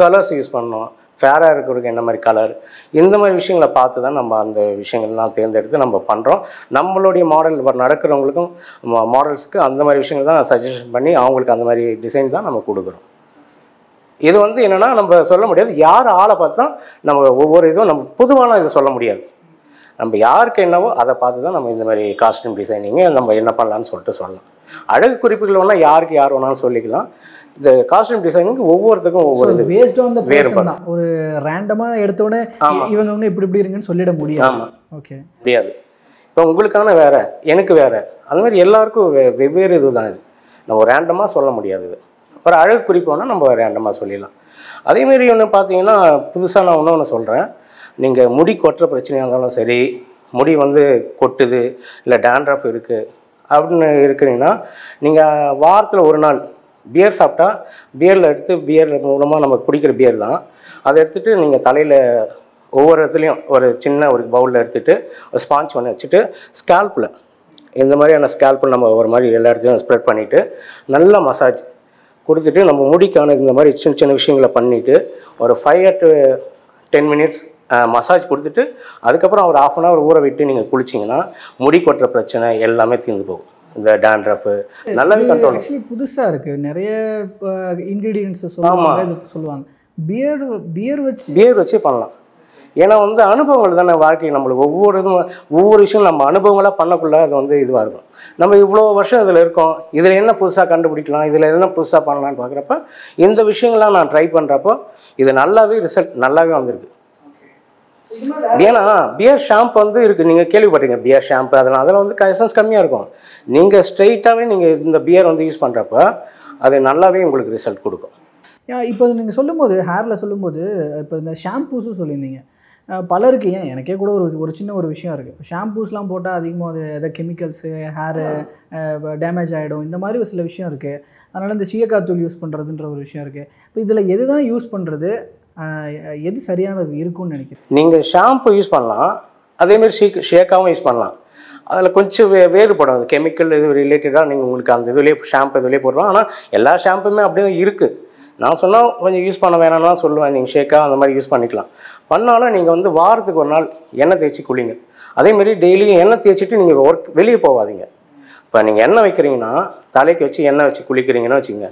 கலர்ஸ் யூஸ் பண்ணணும்? ஃபேராக இருக்கிறதுக்கு என்ன மாதிரி கலர் இந்த மாதிரி விஷயங்களை பார்த்து தான் நம்ம அந்த விஷயங்கள்லாம் தேர்ந்தெடுத்து நம்ம பண்ணுறோம் நம்மளுடைய மாடல் நடக்கிறவங்களுக்கும் மாடல்ஸுக்கு அந்த மாதிரி விஷயங்கள் தான் சஜஷன் பண்ணி அவங்களுக்கு அந்த மாதிரி டிசைன் தான் நம்ம கொடுக்குறோம். இது வந்து என்னென்னா நம்ம சொல்ல முடியாது. யார் ஆளை பார்த்து நம்ம ஒவ்வொரு இதுவும் நம்ம பொதுவான இதை சொல்ல முடியாது. நம்ம யாருக்கு என்னவோ அதை பார்த்து தான் நம்ம இந்த மாதிரி காஸ்டியூம் டிசைனிங்கு நம்ம என்ன பண்ணலான்னு சொல்லிட்டு சொல்லலாம். அழகு குறிப்புகள் வேணால் யாருக்கு யார் வேணாலும் சொல்லிக்கலாம். இந்த காஸ்டியூம் டிசைனிங்க்கு ஒவ்வொருத்துக்கும் ஒவ்வொரு இது பேஸ்ட் ஆன் த வேறுபாடு. ஒரு ரேண்டமாக எடுத்தோடனே. இவங்கவங்க இப்படி இப்படி இருங்கன்னு சொல்லிட முடியாது. ஆமாம் ஓகே முடியாது. இப்போ உங்களுக்கான வேற எனக்கு வேற. அந்த மாதிரி எல்லாருக்கும் வெவ்வேறு இதுதான் இது. நம்ம ரேண்டமாக சொல்ல முடியாது இது. அப்புறம் அழகு குறிப்பு வேணால் நம்ம ரேண்டமாக சொல்லிடலாம். அதேமாரி ஒன்று பார்த்தீங்கன்னா புதுசாக நான் ஒன்று ஒன்று சொல்கிறேன் நீங்கள் முடி கொட்டுற பிரச்சனையாக இருந்தாலும் சரி முடி வந்து கொட்டுது இல்லை டேண்ட்ரஃப் இருக்குது அப்படின்னு இருக்கிறீங்கன்னா நீங்கள் வாரத்தில் ஒரு நாள் பியர் சாப்பிட்டா பியரில் எடுத்து பியர் மூலமாக நம்ம குடிக்கிற பியர் தான். அதை எடுத்துகிட்டு நீங்கள் தலையில் ஒவ்வொரு இடத்துலையும் ஒரு சின்ன ஒரு பவுலில் எடுத்துகிட்டு ஒரு ஸ்பாஞ்ச் ஒன்று வச்சுட்டு ஸ்கேல்பில் இந்த மாதிரியான ஸ்கேல்பில் நம்ம ஒரு மாதிரி எல்லா இடத்துலையும் ஸ்ப்ரெட் பண்ணிவிட்டு நல்லா மசாஜ் கொடுத்துட்டு நம்ம முடிக்கான இந்த மாதிரி சின்ன சின்ன விஷயங்களை பண்ணிவிட்டு ஒரு five to ten minutes massage கொடுத்துட்டு அதுக்கப்புறம் ஒரு ஆஃப் அன் ஹவர் ஊற விட்டு நீங்கள் குளிச்சிங்கன்னா முடி கொட்டுற பிரச்சனை எல்லாமே தீர்ந்து போகும். இந்த டேண்ட்ரஃபு நல்லாவே கண்ட்ரோல் ஆக்சுவலி புதுசாக இருக்குது நிறைய இன்க்ரீடியன்ஸ் சொல்லுவாங்க சொல்லுவாங்க. பியர் பியர் வச்சு பியர் வச்சு பண்ணலாம். ஏன்னா வந்து அனுபவங்கள் தானே வாழ்க்கை நம்மளுக்கு. ஒவ்வொரு இதுவும் ஒவ்வொரு விஷயம் நம்ம அனுபவங்களாக பண்ணக்குள்ள அது வந்து இதுவாக இருக்கும். நம்ம இவ்வளோ வருஷம் இதில் இருக்கோம். இதில் என்ன புதுசாக கண்டுபிடிக்கலாம்? இதில் என்ன புதுசாக பண்ணலாம்னு பார்க்குறப்ப இந்த விஷயங்கள்லாம் நான் ட்ரை பண்ணுறப்போ இது நல்லாவே ரிசல்ட் நல்லாவே வந்திருக்கு. ஏன்னா பியர் ஷாம்பு வந்து இருக்குது நீங்கள் கேள்விப்பட்டீங்க பியர் ஷாம்பு அதெல்லாம் அதில் வந்து எசன்ஸ் கம்மியாக இருக்கும். நீங்கள் ஸ்ட்ரைட்டாகவே நீங்கள் இந்த பியர் வந்து யூஸ் பண்ணுறப்ப அது நல்லாவே உங்களுக்கு ரிசல்ட் கொடுக்கும். இப்போ நீங்கள் சொல்லும்போது ஹேரில் சொல்லும்போது இப்போ இந்த ஷாம்பூஸும் சொல்லியிருந்தீங்க. பலருக்கு ஏன் எனக்கே கூட ஒரு ஒரு சின்ன ஒரு விஷயம் இருக்குது இப்போ ஷாம்பூஸ்லாம் போட்டால் அதிகமாக அது எதாவது கெமிக்கல்ஸு ஹேரு டேமேஜ் ஆகிடும் இந்த மாதிரி ஒரு சில விஷயம் இருக்குது அதனால் இந்த சீயக்காய் தூள் யூஸ் பண்ணுறதுன்ற ஒரு விஷயம் இருக்குது இப்போ இதில் எது தான் யூஸ் பண்ணுறது எது சரியானது இருக்கும்னு நினைக்கிறேன் நீங்கள் ஷாம்பு யூஸ் பண்ணலாம். அதேமாரி ஷேக் ஷேக்காகவும் யூஸ் பண்ணலாம். அதில் கொஞ்சம் வே வேறுபடும். அது கெமிக்கல் இது ரிலேட்டடாக நீங்கள் உங்களுக்கு அந்த இதுலேயே ஷாம்பு இதுலேயே போடுறோம் ஆனால் எல்லா ஷாம்புமே அப்படியே இருக்குது நான் சொன்னால் கொஞ்சம் யூஸ் பண்ண வேணாம்னா சொல்லுவேன். நீங்கள் ஷேக்காக அந்த மாதிரி யூஸ் பண்ணிக்கலாம். பண்ணாலும் நீங்கள் வந்து வாரத்துக்கு ஒரு நாள் எண்ணெய் தேய்ச்சி குளிங்க. அதேமாரி டெய்லியும் எண்ணெய் தேய்ச்சிட்டு நீங்கள் ஒர்க் வெளியே போகாதீங்க. இப்போ நீங்கள் எண்ணெய் வைக்கிறீங்கன்னா தலைக்கு வச்சு எண்ணெய் வச்சு குளிக்கிறீங்கன்னு வச்சுங்க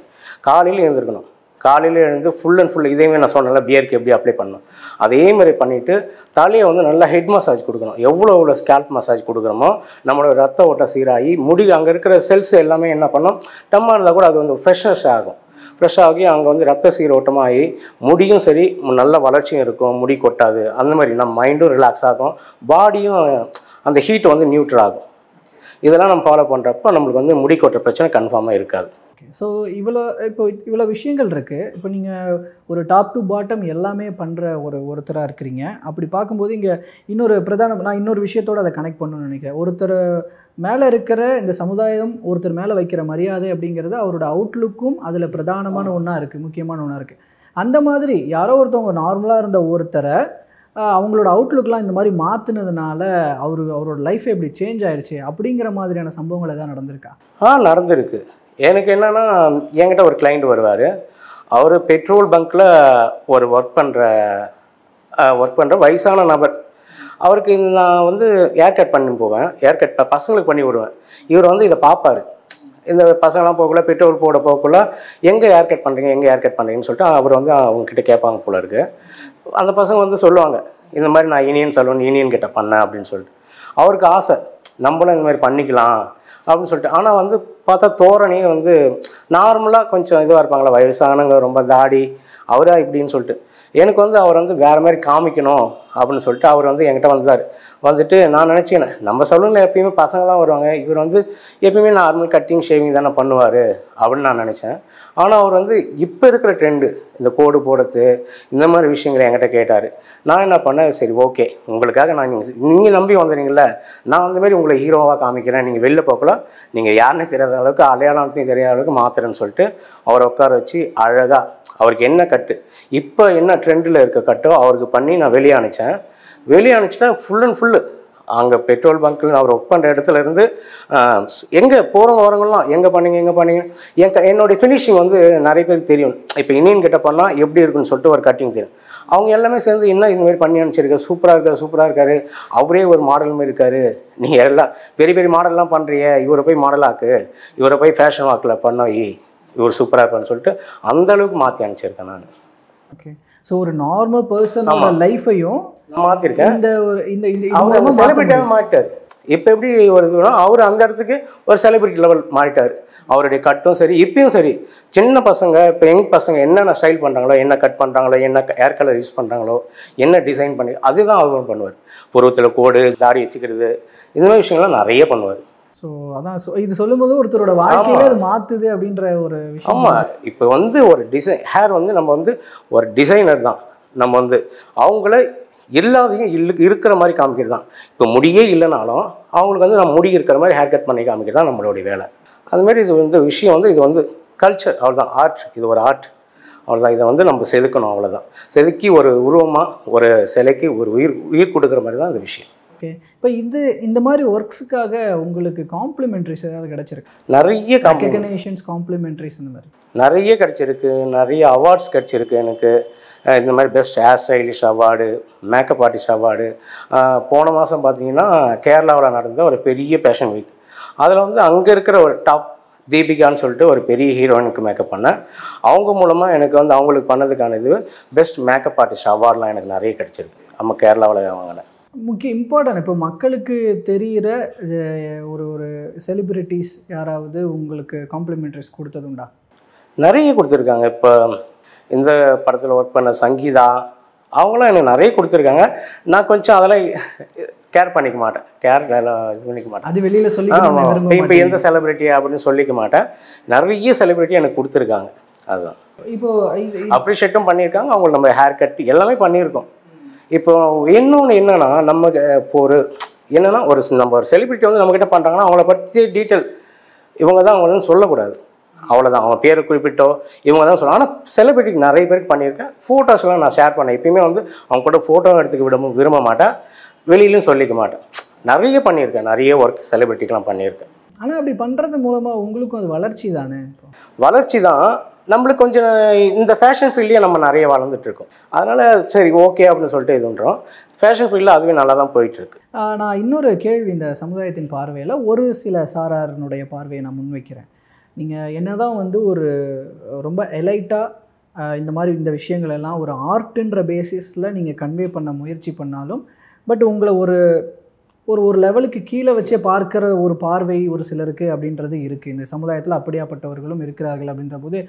காலையில் எழுந்திருக்கணும். காலையில் எழுந்து ஃபுல் அண்ட் ஃபுல் இதையுமே நான் சொன்னேன்ல பியருக்கு எப்படி அப்ளை பண்ணணும்? அதே மாதிரி பண்ணிவிட்டு தலையை வந்து நல்லா ஹெட் மசாஜ் கொடுக்கணும். எவ்வளோ எவ்வளோ ஸ்கேல்ப் மசாஜ் கொடுக்குறோமோ நம்மளோட ரத்த ஓட்டம் சீராகி முடி அங்கே இருக்கிற செல்ஸ் எல்லாமே என்ன பண்ணும்? டம்மாக இருந்தால் கூட அது வந்து ஃப்ரெஷ்னஸ் ஆகும். ஃப்ரெஷ் ஆகி அங்கே வந்து ரத்த சீரோட்டமாகி முடியும் சரி நல்ல வளர்ச்சியும் இருக்கும் முடி கொட்டாது. அந்த மாதிரி நம்ம மைண்டும் ரிலாக்ஸ் ஆகும். பாடியும் அந்த ஹீட் வந்து நியூட்ரல் ஆகும். இதெல்லாம் நம்ம ஃபாலோ பண்ணுறப்போ நம்மளுக்கு வந்து முடி கொட்டுற பிரச்சனை கன்ஃபார்மாக இருக்காது. ஓகே ஸோ இவ்வளோ இப்போ இவ்வளோ விஷயங்கள் இருக்குது இப்போ நீங்கள் ஒரு டாப் டு பாட்டம் எல்லாமே பண்ணுற ஒரு ஒருத்தராக இருக்கிறீங்க. அப்படி பார்க்கும்போது இங்கே இன்னொரு பிரதான நான் இன்னொரு விஷயத்தோடு அதை கனெக்ட் பண்ணணும்னு நினைக்கிறேன். ஒருத்தர் மேலே இருக்கிற இந்த சமுதாயம் ஒருத்தர் மேலே வைக்கிற மரியாதை அப்படிங்கிறது அவரோட அவுட்லுக்கும் அதில் பிரதானமான ஒன்றா இருக்குது முக்கியமான ஒன்றா இருக்குது அந்த மாதிரி யாரோ ஒருத்தவங்க நார்மலாக இருந்த ஒருத்தரை அவங்களோட அவுட்லுக்லாம் இந்த மாதிரி மாற்றினதுனால அவரு அவரோட லைஃப் எப்படி சேஞ்ச் ஆயிடுச்சு அப்படிங்கிற மாதிரியான சம்பவங்கள் எதாவது நடந்திருக்கா? ஆ நடந்திருக்கு. எனக்கு என்னென்னா என்கிட்ட ஒரு கிளைண்ட் வருவார். அவர் பெட்ரோல் பங்க்கில் ஒரு ஒர்க் பண்ணுற ஒர்க் பண்ணுற வயசான நபர். அவருக்கு நான் வந்து ஏர் கட் பண்ணி போவேன். ஏர் கட் பசங்களுக்கு பண்ணி விடுவேன். இவர் வந்து இதை பார்ப்பாரு இந்த பசங்களாம் போகக்குள்ள பெட்ரோல் போட போகக்குள்ள எங்கே ஏர் கட் பண்ணுறீங்க எங்கே ஏர் கட் பண்ணுறீங்கன்னு சொல்லிட்டு அவர் வந்து அவங்கக்கிட்ட கேட்பாங்க போல இருக்கு. அந்த பசங்க வந்து சொல்லுவாங்க இந்த மாதிரி நான் இனியன் சலூன் இனியன் கிட்ட பண்ணேன் அப்படின்னு சொல்லிட்டு. அவருக்கு ஆசை நம்மளும் இந்த மாதிரி பண்ணிக்கலாம். அப்படின்னு சொல்லிட்டு. ஆனால் வந்து பார்த்தா தோரணி வந்து நார்மலாக கொஞ்சம் இதுவாக இருப்பாங்களா? வயசானவங்க ரொம்ப தாடி அவரா இப்படின்னு சொல்லிட்டு. எனக்கு வந்து அவர் வந்து வேறு மாதிரி காமிக்கணும். அப்படின்னு சொல்லிட்டு அவர் வந்து என்கிட்ட வந்தார். வந்துட்டு நான் நினச்சிக்கினேன் நம்ம சலூனில் எப்பயுமே பசங்க தான் வருவாங்க. இவர் வந்து எப்பயுமே நார்மல் கட்டிங் ஷேவிங் தானே பண்ணுவார் அப்படின்னு நான் நினச்சேன். ஆனால் அவர் வந்து இப்போ இருக்கிற ட்ரெண்டு இந்த கோடு போடுறது இந்த மாதிரி விஷயங்களை என்கிட்ட கேட்டார். நான் என்ன பண்ணேன் சரி ஓகே உங்களுக்காக நான் நீங்கள் நீங்கள் நம்பி வந்துடுறீங்கள நான் அந்தமாரி உங்களை ஹீரோவாக காமிக்கிறேன். நீங்கள் வெளில போக்கலாம் நீங்கள் யாருன்னு தெரியாத அளவுக்கு அடையாளத்தையும் தெரியாத அளவுக்கு மாத்துறேன்னு சொல்லிட்டு அவரை உட்கார வச்சு அழகாக அவருக்கு என்ன கட்டு இப்போ என்ன ட்ரெண்டில் இருக்க கட்டோ அவருக்கு பண்ணி நான் வெளியே அனுப்பிச்சேன். வெளியே அனுப்பிச்சிட்டா ஃபுல் அண்ட் ஃபுல்லு அங்கே பெட்ரோல் பங்க்கில் அவர் ஒர்க் பண்ணுற இடத்துல இருந்து எங்கே போகிறவங்க வரவங்களாம் எங்கே பண்ணீங்க எங்கே பண்ணீங்க? என் க- என்னுடைய ஃபினிஷிங் வந்து நிறைய பேருக்கு தெரியும். இப்போ இனியன் கிட்ட பண்ணால் எப்படி இருக்குன்னு சொல்லிட்டு ஒரு கட்டிங் தெரியும். அவங்க எல்லாமே சேர்ந்து என்ன இந்த மாதிரி பண்ணி அனுப்பிச்சிருக்க? சூப்பராக இருக்கார் சூப்பராக இருக்காரு. அவரே ஒரு மாடல் மாதிரி நீ நீங்கள் எல்லாம் பெரிய பெரிய மாடல்லாம் பண்ணுறிய இவரை போய் மாடலாக்கு இவரை போய் ஃபேஷன் வாக்கில் பண்ண இவர் சூப்பராக இருப்பான்னு சொல்லிட்டு அந்த அளவுக்கு மாற்றி அனுப்பிச்சிருக்கேன் நான். ஓகே ஸோ ஒரு நார்மல் பர்சனோட லைஃபையும் மாற்றிருக்கேன் இந்த ஒரு இந்த இந்த அவர் மாத்த செலிபிரிட்டியாக மாறிட்டார். இப்போ எப்படி ஒரு இதுனா அவர் அந்த இடத்துக்கு ஒரு செலிபிரிட்டி லெவல் மாறிட்டார். அவருடைய கட்டும் சரி இப்பயும் சரி. சின்ன பசங்க இப்போ யங் பசங்க என்னென்ன ஸ்டைல் பண்ணுறாங்களோ என்ன கட் பண்ணுறாங்களோ என்ன ஏர் கலர் யூஸ் பண்ணுறாங்களோ என்ன டிசைன் பண்ணி அதுதான் அவர் பண்ணுவார். புருவத்தில் கோடு தாடி வச்சுக்கிறது இந்த மாதிரி விஷயங்கள்லாம் நிறைய பண்ணுவார். ஸோ அதான் இது சொல்லும்போது ஒருத்தரோட வாழ்க்கையவே அது மாத்துது அப்படின்ற ஒரு விஷயம் ஆமாம் இப்போ வந்து ஒரு டிசைன் ஹேர் வந்து நம்ம வந்து ஒரு டிசைனர் தான். நம்ம வந்து அவங்கள எல்லாத்தையும் இல்லு இருக்கிற மாதிரி காமிக்கிறது தான் இப்போ முடியே இல்லைனாலும் அவங்களுக்கு வந்து நம்ம முடி இருக்கிற மாதிரி ஹேர் கட் பண்ணி காமிக்கிறது தான் நம்மளுடைய வேலை. அதுமாரி இது வந்து விஷயம் வந்து இது வந்து கல்ச்சர் அவ்வளோதான் ஆர்ட் இது ஒரு ஆர்ட் அவ்வளோதான் இதை வந்து நம்ம செதுக்கணும் அவ்வளோதான் செதுக்கி ஒரு உருவமாக ஒரு சிலைக்கு ஒரு உயிர் உயிர் கொடுக்குற மாதிரி தான் இந்த விஷயம். ஓகே இப்போ இது இந்த மாதிரி ஒர்க்ஸுக்காக உங்களுக்கு காம்ப்ளிமெண்ட்ரிஸ் ஏதாவது கிடைச்சிருக்கு? நிறைய காம்பி ரெகனைசேஷன்ஸ் காம்ப்ளிமெண்ட்ரிஸ் இந்த மாதிரி. நிறைய கிடச்சிருக்கு. நிறைய அவார்ட்ஸ் கிடச்சிருக்கு எனக்கு. இந்த மாதிரி best hair stylish award makeup artist award போன மாதம் பார்த்தீங்கன்னா கேரளாவில் நடந்த ஒரு பெரிய பேஷன் வீக் அதில் வந்து அங்கே இருக்கிற ஒரு டாப் தீபிகான்னு சொல்லிட்டு ஒரு பெரிய ஹீரோயினுக்கு மேக்கப் பண்ணேன். அவங்க மூலமாக எனக்கு வந்து அவங்களுக்கு பண்ணதுக்கான இது பெஸ்ட் மேக்கப் ஆர்டிஸ்ட் அவார்ட்லாம் எனக்கு நிறைய கிடச்சிருக்கு. நம்ம கேரளாவில் வாங்கினேன் முக்கிய இம்பார்ட்டன்ட் இப்போ மக்களுக்கு தெரிகிற ஒரு ஒரு செலிபிரிட்டிஸ் யாராவது உங்களுக்கு காம்ப்ளிமெண்ட்ரிஸ் கொடுத்ததுண்டா? நிறைய கொடுத்துருக்காங்க. இப்போ இந்த படத்தில் ஒர்க் பண்ண சங்கீதா அவங்களாம் எனக்கு நிறைய கொடுத்துருக்காங்க. நான் கொஞ்சம் அதெல்லாம் கேர் பண்ணிக்க மாட்டேன். கேர் இது பண்ணிக்க மாட்டேன். அது வெளியில சொல்லி இப்போ எந்த செலிபிரிட்டி அப்படின்னு சொல்லிக்க மாட்டேன். நிறைய செலிபிரிட்டி எனக்கு கொடுத்துருக்காங்க. அதுதான். இப்போ அப்ரிஷியேட்டும் பண்ணியிருக்காங்க. அவங்க நம்ம ஹேர் கட் எல்லாமே பண்ணியிருக்கோம். இப்போ இன்னொன்று என்னன்னா நம்ம இப்போ ஒரு என்னன்னா ஒரு நம்ம ஒரு செலிபிரிட்டி வந்து நம்மக்கிட்ட பண்ணுறாங்கன்னா அவங்கள பற்றி டீட்டெயில் இவங்க தான் அவங்கன்னு சொல்லக்கூடாது. அவ்வளோதான் அவங்க பேரை குறிப்பிட்டோ இவங்க தான் சொல்லணும் ஆனால் செலிபிரிட்டிக்கு நிறைய பேருக்கு பண்ணியிருக்கேன். ஃபோட்டோஸ்லாம் நான் ஷேர் பண்ணேன். எப்பயுமே வந்து அவங்க கூட ஃபோட்டோ எடுத்துக்க விட விரும்ப மாட்டேன். வெளியிலும் சொல்லிக்க மாட்டேன். நிறைய பண்ணியிருக்கேன். நிறைய ஒர்க் செலிபிரிட்டிக்கெலாம் பண்ணியிருக்கேன். ஆனா அப்படி பண்றது மூலமா உங்களுக்கும் அது வளர்ச்சி தானே? வளர்ச்சி தான். நம்மளுக்கு கொஞ்சம் இந்த ஃபேஷன் ஃபீல்டையும் நம்ம நிறைய வளர்ந்துட்டுருக்கோம். அதனால் சரி ஓகே அப்படின்னு சொல்லிட்டு இது பண்ணுறோம் ஃபேஷன் ஃபீல்டில் அதுவே நல்லா தான் போயிட்டுருக்கு. நான் இன்னொரு கேள்வி இந்த சமுதாயத்தின் பார்வையில் ஒரு சில சாராரினுடைய பார்வையை நான் முன்வைக்கிறேன். நீங்கள் என்ன தான் வந்து ஒரு ரொம்ப எலைட்டாக இந்த மாதிரி இந்த விஷயங்கள் எல்லாம் ஒரு ஆர்ட்டுன்ற பேசிஸில் நீங்கள் கன்வே பண்ண முயற்சி பண்ணாலும் பட் உங்களை ஒரு ஒரு ஒரு லெவலுக்கு கீழே வச்சே பார்க்குற ஒரு பார்வை ஒரு சிலருக்கு அப்படின்றது இருக்குது இந்த சமுதாயத்தில் அப்படியாப்பட்டவர்களும் இருக்கிறார்கள் அப்படின்ற போது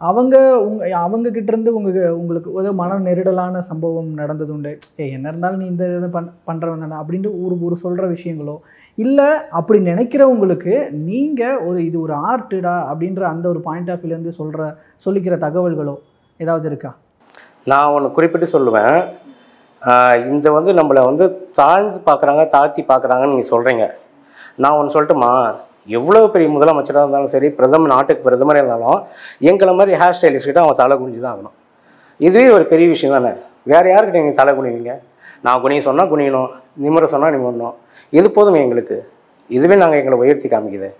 அவங்க உங்க அவங்க கிட்ட உங்களுக்கு உங்களுக்கு ஏதோ மன நெருடலான சம்பவம் நடந்தது உண்டு. ஏ என்ன இருந்தாலும் நீ இந்த இதை பண் பண்ணுறவன் தானே அப்படின்ட்டு ஒரு ஒரு சொல்கிற விஷயங்களோ இல்லை அப்படி நினைக்கிறவங்களுக்கு நீங்கள் ஒரு இது ஒரு ஆர்ட்டுடா அப்படின்ற அந்த ஒரு பாயிண்ட் ஆஃப் வியூலேருந்து சொல்கிற சொல்லிக்கிற தகவல்களோ ஏதாவது இருக்கா? நான் ஒன்று குறிப்பிட்டு சொல்லுவேன். இந்த வந்து நம்மளை வந்து தாழ்ந்து பார்க்குறாங்க தாழ்த்தி பார்க்குறாங்கன்னு நீங்கள் சொல்கிறீங்க நான் ஒன்று சொல்லட்டுமா? எவ்வளோ பெரிய முதலமைச்சராக இருந்தாலும் சரி பிரதமர் நாட்டுக்கு பிரதமராக இருந்தாலும் எங்களை மாதிரி ஹேர் ஸ்டைலிஸ்ட் அவங்க தலை குனிஞ்சு தான் ஆகணும். இதுவே ஒரு பெரிய விஷயம் தானே. வேறு யாருக்கிட்ட நீங்கள் தலை குனிவீங்க? நான் குனிய சொன்னால் குனியணும் நிமிர சொன்னால் நிமிரணும். இது போதும் எங்களுக்கு. இதுவே நாங்கள் எங்களை உயர்த்தி காமிக்குது.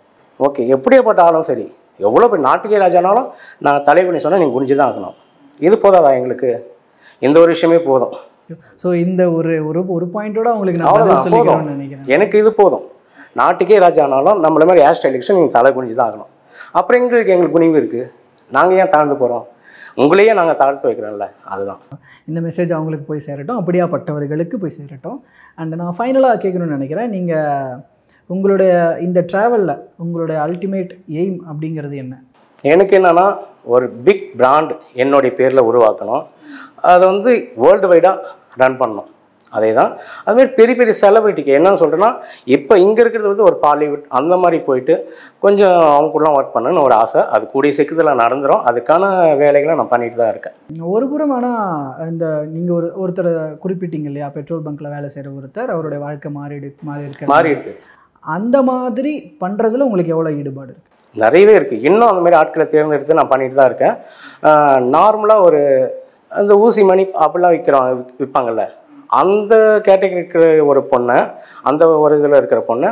ஓகே எப்படியாப்பட்ட ஆளும் சரி எவ்வளோ பெரிய நாட்டுக்கே ராஜானாலும் நாங்கள் தலை குனி சொன்னால் நீங்கள் குனிஞ்சு தான் ஆகணும். இது போதாதா எங்களுக்கு? இந்த ஒரு விஷயமே போதும். ஸோ இந்த ஒரு ஒரு ஒரு பாயிண்டோட உங்களுக்கு நான் போதும். நினைக்கிறேன். எனக்கு இது போதும். நாட்டுக்கே ராஜா ஆனாலும் நம்மள மாதிரி ஹேர் ஸ்டைலிக்ஷன் நீங்கள் தலை குனிஞ்சு தான் ஆகணும். அப்புறம் எங்களுக்கு எங்களுக்கு குனிவு இருக்குது நாங்கள் ஏன் தாழ்ந்து போகிறோம் உங்களையே நாங்கள் தாழ்த்து வைக்கிறோம்ல அதுதான். இந்த மெசேஜ் அவங்களுக்கு போய் சேரட்டும் அப்படியாப்பட்டவர்களுக்கு போய் சேரட்டும். அண்ட் நான் ஃபைனலாக கேட்கணும்னு நினைக்கிறேன் நீங்கள் உங்களுடைய இந்த ட்ராவலில் உங்களுடைய அல்டிமேட் எய்ம் அப்படிங்கிறது என்ன? எனக்கு என்னன்னா ஒரு பிக் பிராண்ட் என்னுடைய பேரில் உருவாக்கணும். அதை வந்து வேர்ல்டு வைடாக ரன் பண்ணணும். அதே தான் அதுமாதிரி பெரிய பெரிய செலிபிரிட்டிக்கு என்னன்னு சொல்கிறேன்னா இப்போ இங்கே இருக்கிறது வந்து ஒரு பாலிவுட் அந்த மாதிரி போயிட்டு கொஞ்சம் அவங்க கூடலாம் ஒர்க் பண்ணணும்னு ஒரு ஆசை. அது கூடிய சீக்கிரத்தில் நடந்துரும். அதுக்கான வேலைகளை நான் பண்ணிட்டு தான் இருக்கேன். ஒரு புறம் ஆனால் இந்த நீங்கள் ஒரு ஒருத்தரை குறிப்பிட்டீங்க இல்லையா? பெட்ரோல் பங்க்கில் வேலை செய்கிற ஒருத்தர் அவருடைய வாழ்க்கை மாறிடு மாறி இருக்க. மாறி இருக்கு அந்த மாதிரி பண்ணுறதுல உங்களுக்கு எவ்வளோ ஈடுபாடு இருக்குது நிறையவே இருக்குது இன்னும் அந்த மாதிரி ஆட்களை தேர்ந்தெடுத்து நான் பண்ணிட்டு தான் இருக்கேன். நார்மலாக ஒரு அந்த ஊசி மணி அப்படிலாம் விற்கிறோம் விற்பாங்கல்ல அந்த கேட்டகரி இருக்கிற ஒரு பொண்ணை அந்த ஒரு இதில் இருக்கிற பொண்ணை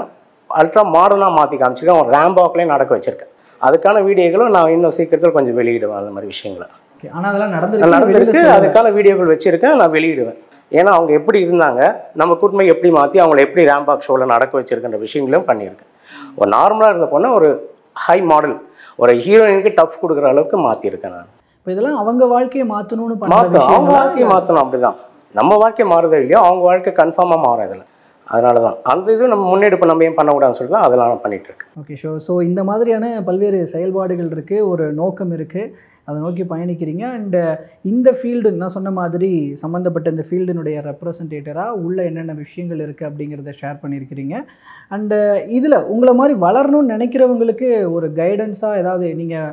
அல்ட்ரா மாடர்னாக மாற்றி காமிச்சிருக்கேன் ஒரு ரேம்பாக்லேயும் நடக்க வச்சுருக்கேன். அதுக்கான வீடியோகளும் நான் இன்னும் சீக்கிரத்தில் கொஞ்சம் வெளியிடுவேன் அந்த மாதிரி விஷயங்களை. ஆனால் அதெல்லாம் நடந்திருக்கு. நடந்திருக்கு. அதுக்கான வீடியோக்கள் வச்சுருக்கேன் நான் வெளியிடுவேன். ஏன்னா அவங்க எப்படி இருந்தாங்க நம்ம கூட்டமை எப்படி மாற்றி அவங்கள எப்படி ரேம்பாக் ஷோவில் நடக்க வச்சிருக்கின்ற விஷயங்களும் பண்ணியிருக்கேன். ஒரு நார்மலாக இருந்த பொண்ணை ஒரு ஹை மாடல் ஒரு ஹீரோயினுக்கு டஃப் கொடுக்குற அளவுக்கு மாற்றிருக்கேன் நான். இப்போ இதெல்லாம் அவங்க வாழ்க்கையை மாற்றணும்னு மாற்றணும் அவங்க வாழ்க்கையை மாற்றணும் அப்படிதான். நம்ம வாழ்க்கை மாறுதோ இல்லையோ அவங்க வாழ்க்கை கன்ஃபார்மாக மாறும் இதில் அதனால தான் அந்த இது நம்ம முன்னெடுப்பு நம்ம ஏன் பண்ணக்கூடாதுன்னு சொல்லிட்டு தான் அதெல்லாம் நான் பண்ணிட்டு இருக்கேன் ஓகே ஷோ ஸோ இந்த மாதிரியான பல்வேறு செயல்பாடுகள் இருக்குது ஒரு நோக்கம் இருக்குது அதை நோக்கி பயணிக்கிறீங்க. அண்டு இந்த ஃபீல்டு நான் சொன்ன மாதிரி சம்மந்தப்பட்ட இந்த ஃபீல்டினுடைய ரெப்ரசன்டேட்டராக உள்ள என்னென்ன விஷயங்கள் இருக்குது அப்படிங்கிறத ஷேர் பண்ணியிருக்கிறீங்க. அண்டு இதில் உங்களை மாதிரி வளரணும்னு நினைக்கிறவங்களுக்கு ஒரு கைடன்ஸாக ஏதாவது நீங்கள்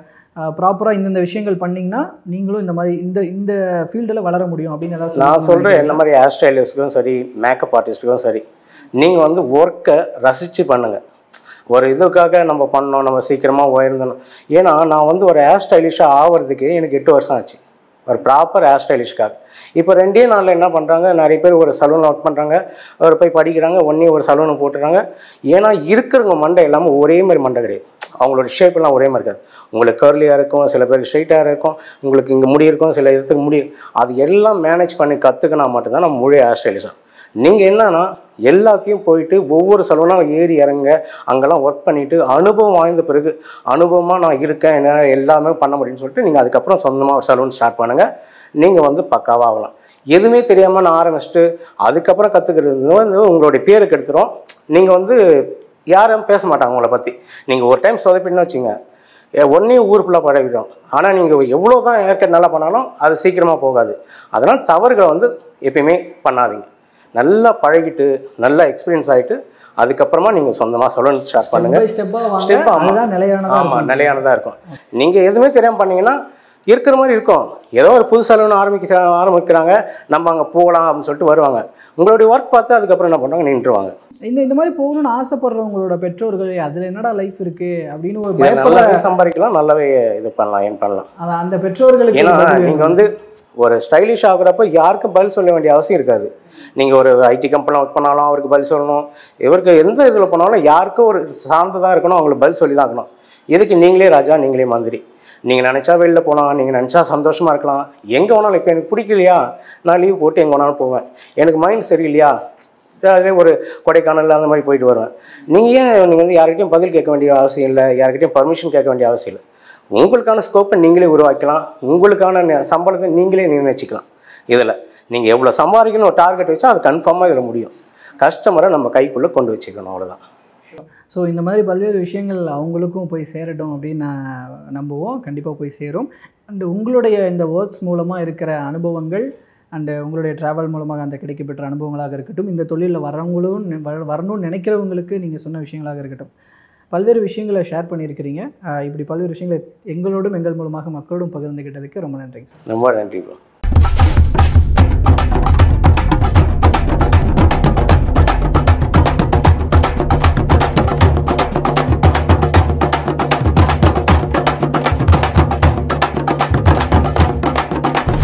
ப்ராப்பராக இந்தந்த விஷயங்கள் பண்ணிங்கன்னா நீங்களும் இந்த மாதிரி இந்த இந்த ஃபீல்டில் வளர முடியும் அப்படின்னு ஏதாவது நான் சொல்கிறேன் என்ன மாதிரி ஹேர் ஸ்டைலிஸ்ட்டுக்கும் சரி மேக்கப் ஆர்டிஸ்ட்டுக்கும் சரி நீங்கள் வந்து ஒர்க்கை ரசித்து பண்ணுங்கள் ஒரு இதுக்காக நம்ம பண்ணோம் நம்ம சீக்கிரமாக உயர்ந்தணும் ஏன்னா நான் வந்து ஒரு ஹேர் ஸ்டைலிஷாக ஆகிறதுக்கு எனக்கு எட்டு வருஷம் ஆச்சு. ஒரு ப்ராப்பர் ஹேர் ஸ்டைலிஷ்காக இப்போ ரெண்டே நாளில் என்ன பண்ணுறாங்க நிறைய பேர் ஒரு சலூனில் ஒர்க் பண்ணுறாங்க ஒரு போய் படிக்கிறாங்க ஒன்றே ஒரு சலூனை போட்டுறாங்க. ஏன்னா இருக்கிறவங்க மண்டை எல்லாமே ஒரே மாதிரி மண்டை கிடையாது. அவங்களோட ஷேப் எல்லாம் ஒரே மாதிரி இருக்காது. உங்களுக்கு கர்லியாக இருக்கும் சில பேருக்கு ஸ்ட்ரைட்டாக இருக்கும் உங்களுக்கு இங்கே முடி இருக்கும் சில இடத்துக்கு முடி அது எல்லாம் மேனேஜ் பண்ணி கற்றுக்கினா மட்டும்தான் நம்ம முழு ஹேர் நீங்கள் என்னன்னா எல்லாத்தையும் போயிட்டு ஒவ்வொரு சலூனாக ஏறி இறங்க அங்கெல்லாம் ஒர்க் பண்ணிவிட்டு அனுபவம் வாய்ந்த பிறகு அனுபவமாக நான் இருக்கேன் என்ன எல்லாமே பண்ண முடியும்னு சொல்லிட்டு நீங்கள் அதுக்கப்புறம் சொந்தமாக செலவுன்னு ஸ்டார்ட் பண்ணுங்கள் நீங்கள் வந்து பக்காவாக ஆகலாம். எதுவுமே தெரியாமல் நான் ஆரம்பிச்சுட்டு அதுக்கப்புறம் கற்றுக்கிறது வந்து உங்களுடைய பேருக்கு எடுத்துரும். நீங்கள் வந்து யாரும் பேச மாட்டாங்க உங்களை பற்றி நீங்கள் ஒரு டைம் சொதப்பின்னு வச்சுங்க. ஒன்றே ஊர் ஃபுல்லாக பழகிடும் ஆனால் நீங்கள் எவ்வளோ தான் ஏற்கனவே நல்லா பண்ணாலும் அது சீக்கிரமாக போகாது. அதனால் தவறுகளை வந்து எப்பயுமே பண்ணாதீங்க. நல்லா பழகிட்டு நல்லா எக்ஸ்பீரியன்ஸ் ஆகிட்டு அதுக்கப்புறமா நீங்கள் சொந்தமாக சொல்லணும் ஸ்டார்ட் ஸ்டெப் பண்ணுங்கள் பை ஸ்டெப்பாக Step வாங்க ஆமா. அதுதான் நிலையானதாக ஆமாம் நிலையானதாக இருக்கும். நீங்கள் எதுவுமே தெரியாமல் பண்ணீங்கன்னா இருக்கிற மாதிரி இருக்கும். ஏதோ ஒரு புது சலூன் ஆரம்பிக்க ஆரம்பிக்கிறாங்க. நம்ம அங்கே போகலாம் அப்படின்னு சொல்லிட்டு வருவாங்க. உங்களுடைய ஒர்க் பார்த்து அதுக்கப்புறம் என்ன பண்ணுவாங்க? நின்றுவாங்க. இந்த இந்த மாதிரி போகணும்னு ஆசைப்படுறவங்களோட பெற்றோர்கள் அதில் என்னடா லைஃப் இருக்கு? அப்படின்னு ஒரு நல்லாவே சம்பாதிக்கலாம் நல்லாவே இது பண்ணலாம் ஏன் பண்ணலாம். அதான் அந்த பெற்றோர்களுக்கு ஏன்னா நீங்கள் வந்து ஒரு ஸ்டைலிஷ் ஆகுறப்ப யாருக்கும் பதில் சொல்ல வேண்டிய அவசியம் இருக்காது. நீங்கள் ஒரு ஐடி கம்பெனியில் ஒர்க் பண்ணாலும் அவருக்கு பதில் சொல்லணும். இவருக்கு எந்த இதில் போனாலும் யாருக்கும் ஒரு சார்ந்ததாக இருக்கணும் அவங்களுக்கு பதில் சொல்லி தான் இருக்கணும் இதுக்கு நீங்களே ராஜா நீங்களே மந்திரி. நீங்கள் நினச்சா வெளில போகலாம் நீங்கள் நினச்சா சந்தோஷமாக இருக்கலாம். எங்கே வேணாலும் இப்போ எனக்கு பிடிக்கலையா? நான் லீவ் போட்டு எங்கே வேணாலும் போவேன். எனக்கு மைண்ட் சரியில்லையா? அதே ஒரு கொடைக்கானல் அந்த மாதிரி போயிட்டு வருவேன். நீங்கள் ஏன் நீங்கள் வந்து யார்கிட்டையும் பதில் கேட்க வேண்டிய அவசியம் இல்லை யார்கிட்டையும் பர்மிஷன் கேட்க வேண்டிய அவசியம் இல்லை. உங்களுக்கான ஸ்கோப்பை நீங்களே உருவாக்கலாம். உங்களுக்கான சம்பளத்தை நீங்களே நிர்ணயிச்சிக்கலாம். இதில் நீங்கள் எவ்வளோ சம்பாதிக்கணும் ஒரு டார்கெட் வச்சா அது கன்ஃபார்மாக இதில் முடியும். கஸ்டமரை நம்ம கைக்குள்ளே கொண்டு வச்சுக்கணும் அவ்வளோதான் ஸோ இந்த மாதிரி பல்வேறு விஷயங்கள் அவங்களுக்கும் போய் சேரட்டும் அப்படின்னு நான் நம்புவோம். கண்டிப்பாக போய் சேரும். அண்ட் உங்களுடைய இந்த ஒர்க்ஸ் மூலமாக இருக்கிற அனுபவங்கள் அண்டு உங்களுடைய ட்ராவல் மூலமாக அந்த கிடைக்கப்பெற்ற அனுபவங்களாக இருக்கட்டும் இந்த தொழிலில் வரவங்களும் வரணும்னு நினைக்கிறவங்களுக்கு நீங்கள் சொன்ன விஷயங்களாக இருக்கட்டும். பல்வேறு விஷயங்களை ஷேர் பண்ணியிருக்கிறீங்க. இப்படி பல்வேறு விஷயங்களை எங்களோடும் எங்கள் மூலமாக மக்களோடும் பகிர்ந்துக்கிட்டதுக்கு ரொம்ப நன்றிங்க சார் ரொம்ப நன்றி ப்ரோ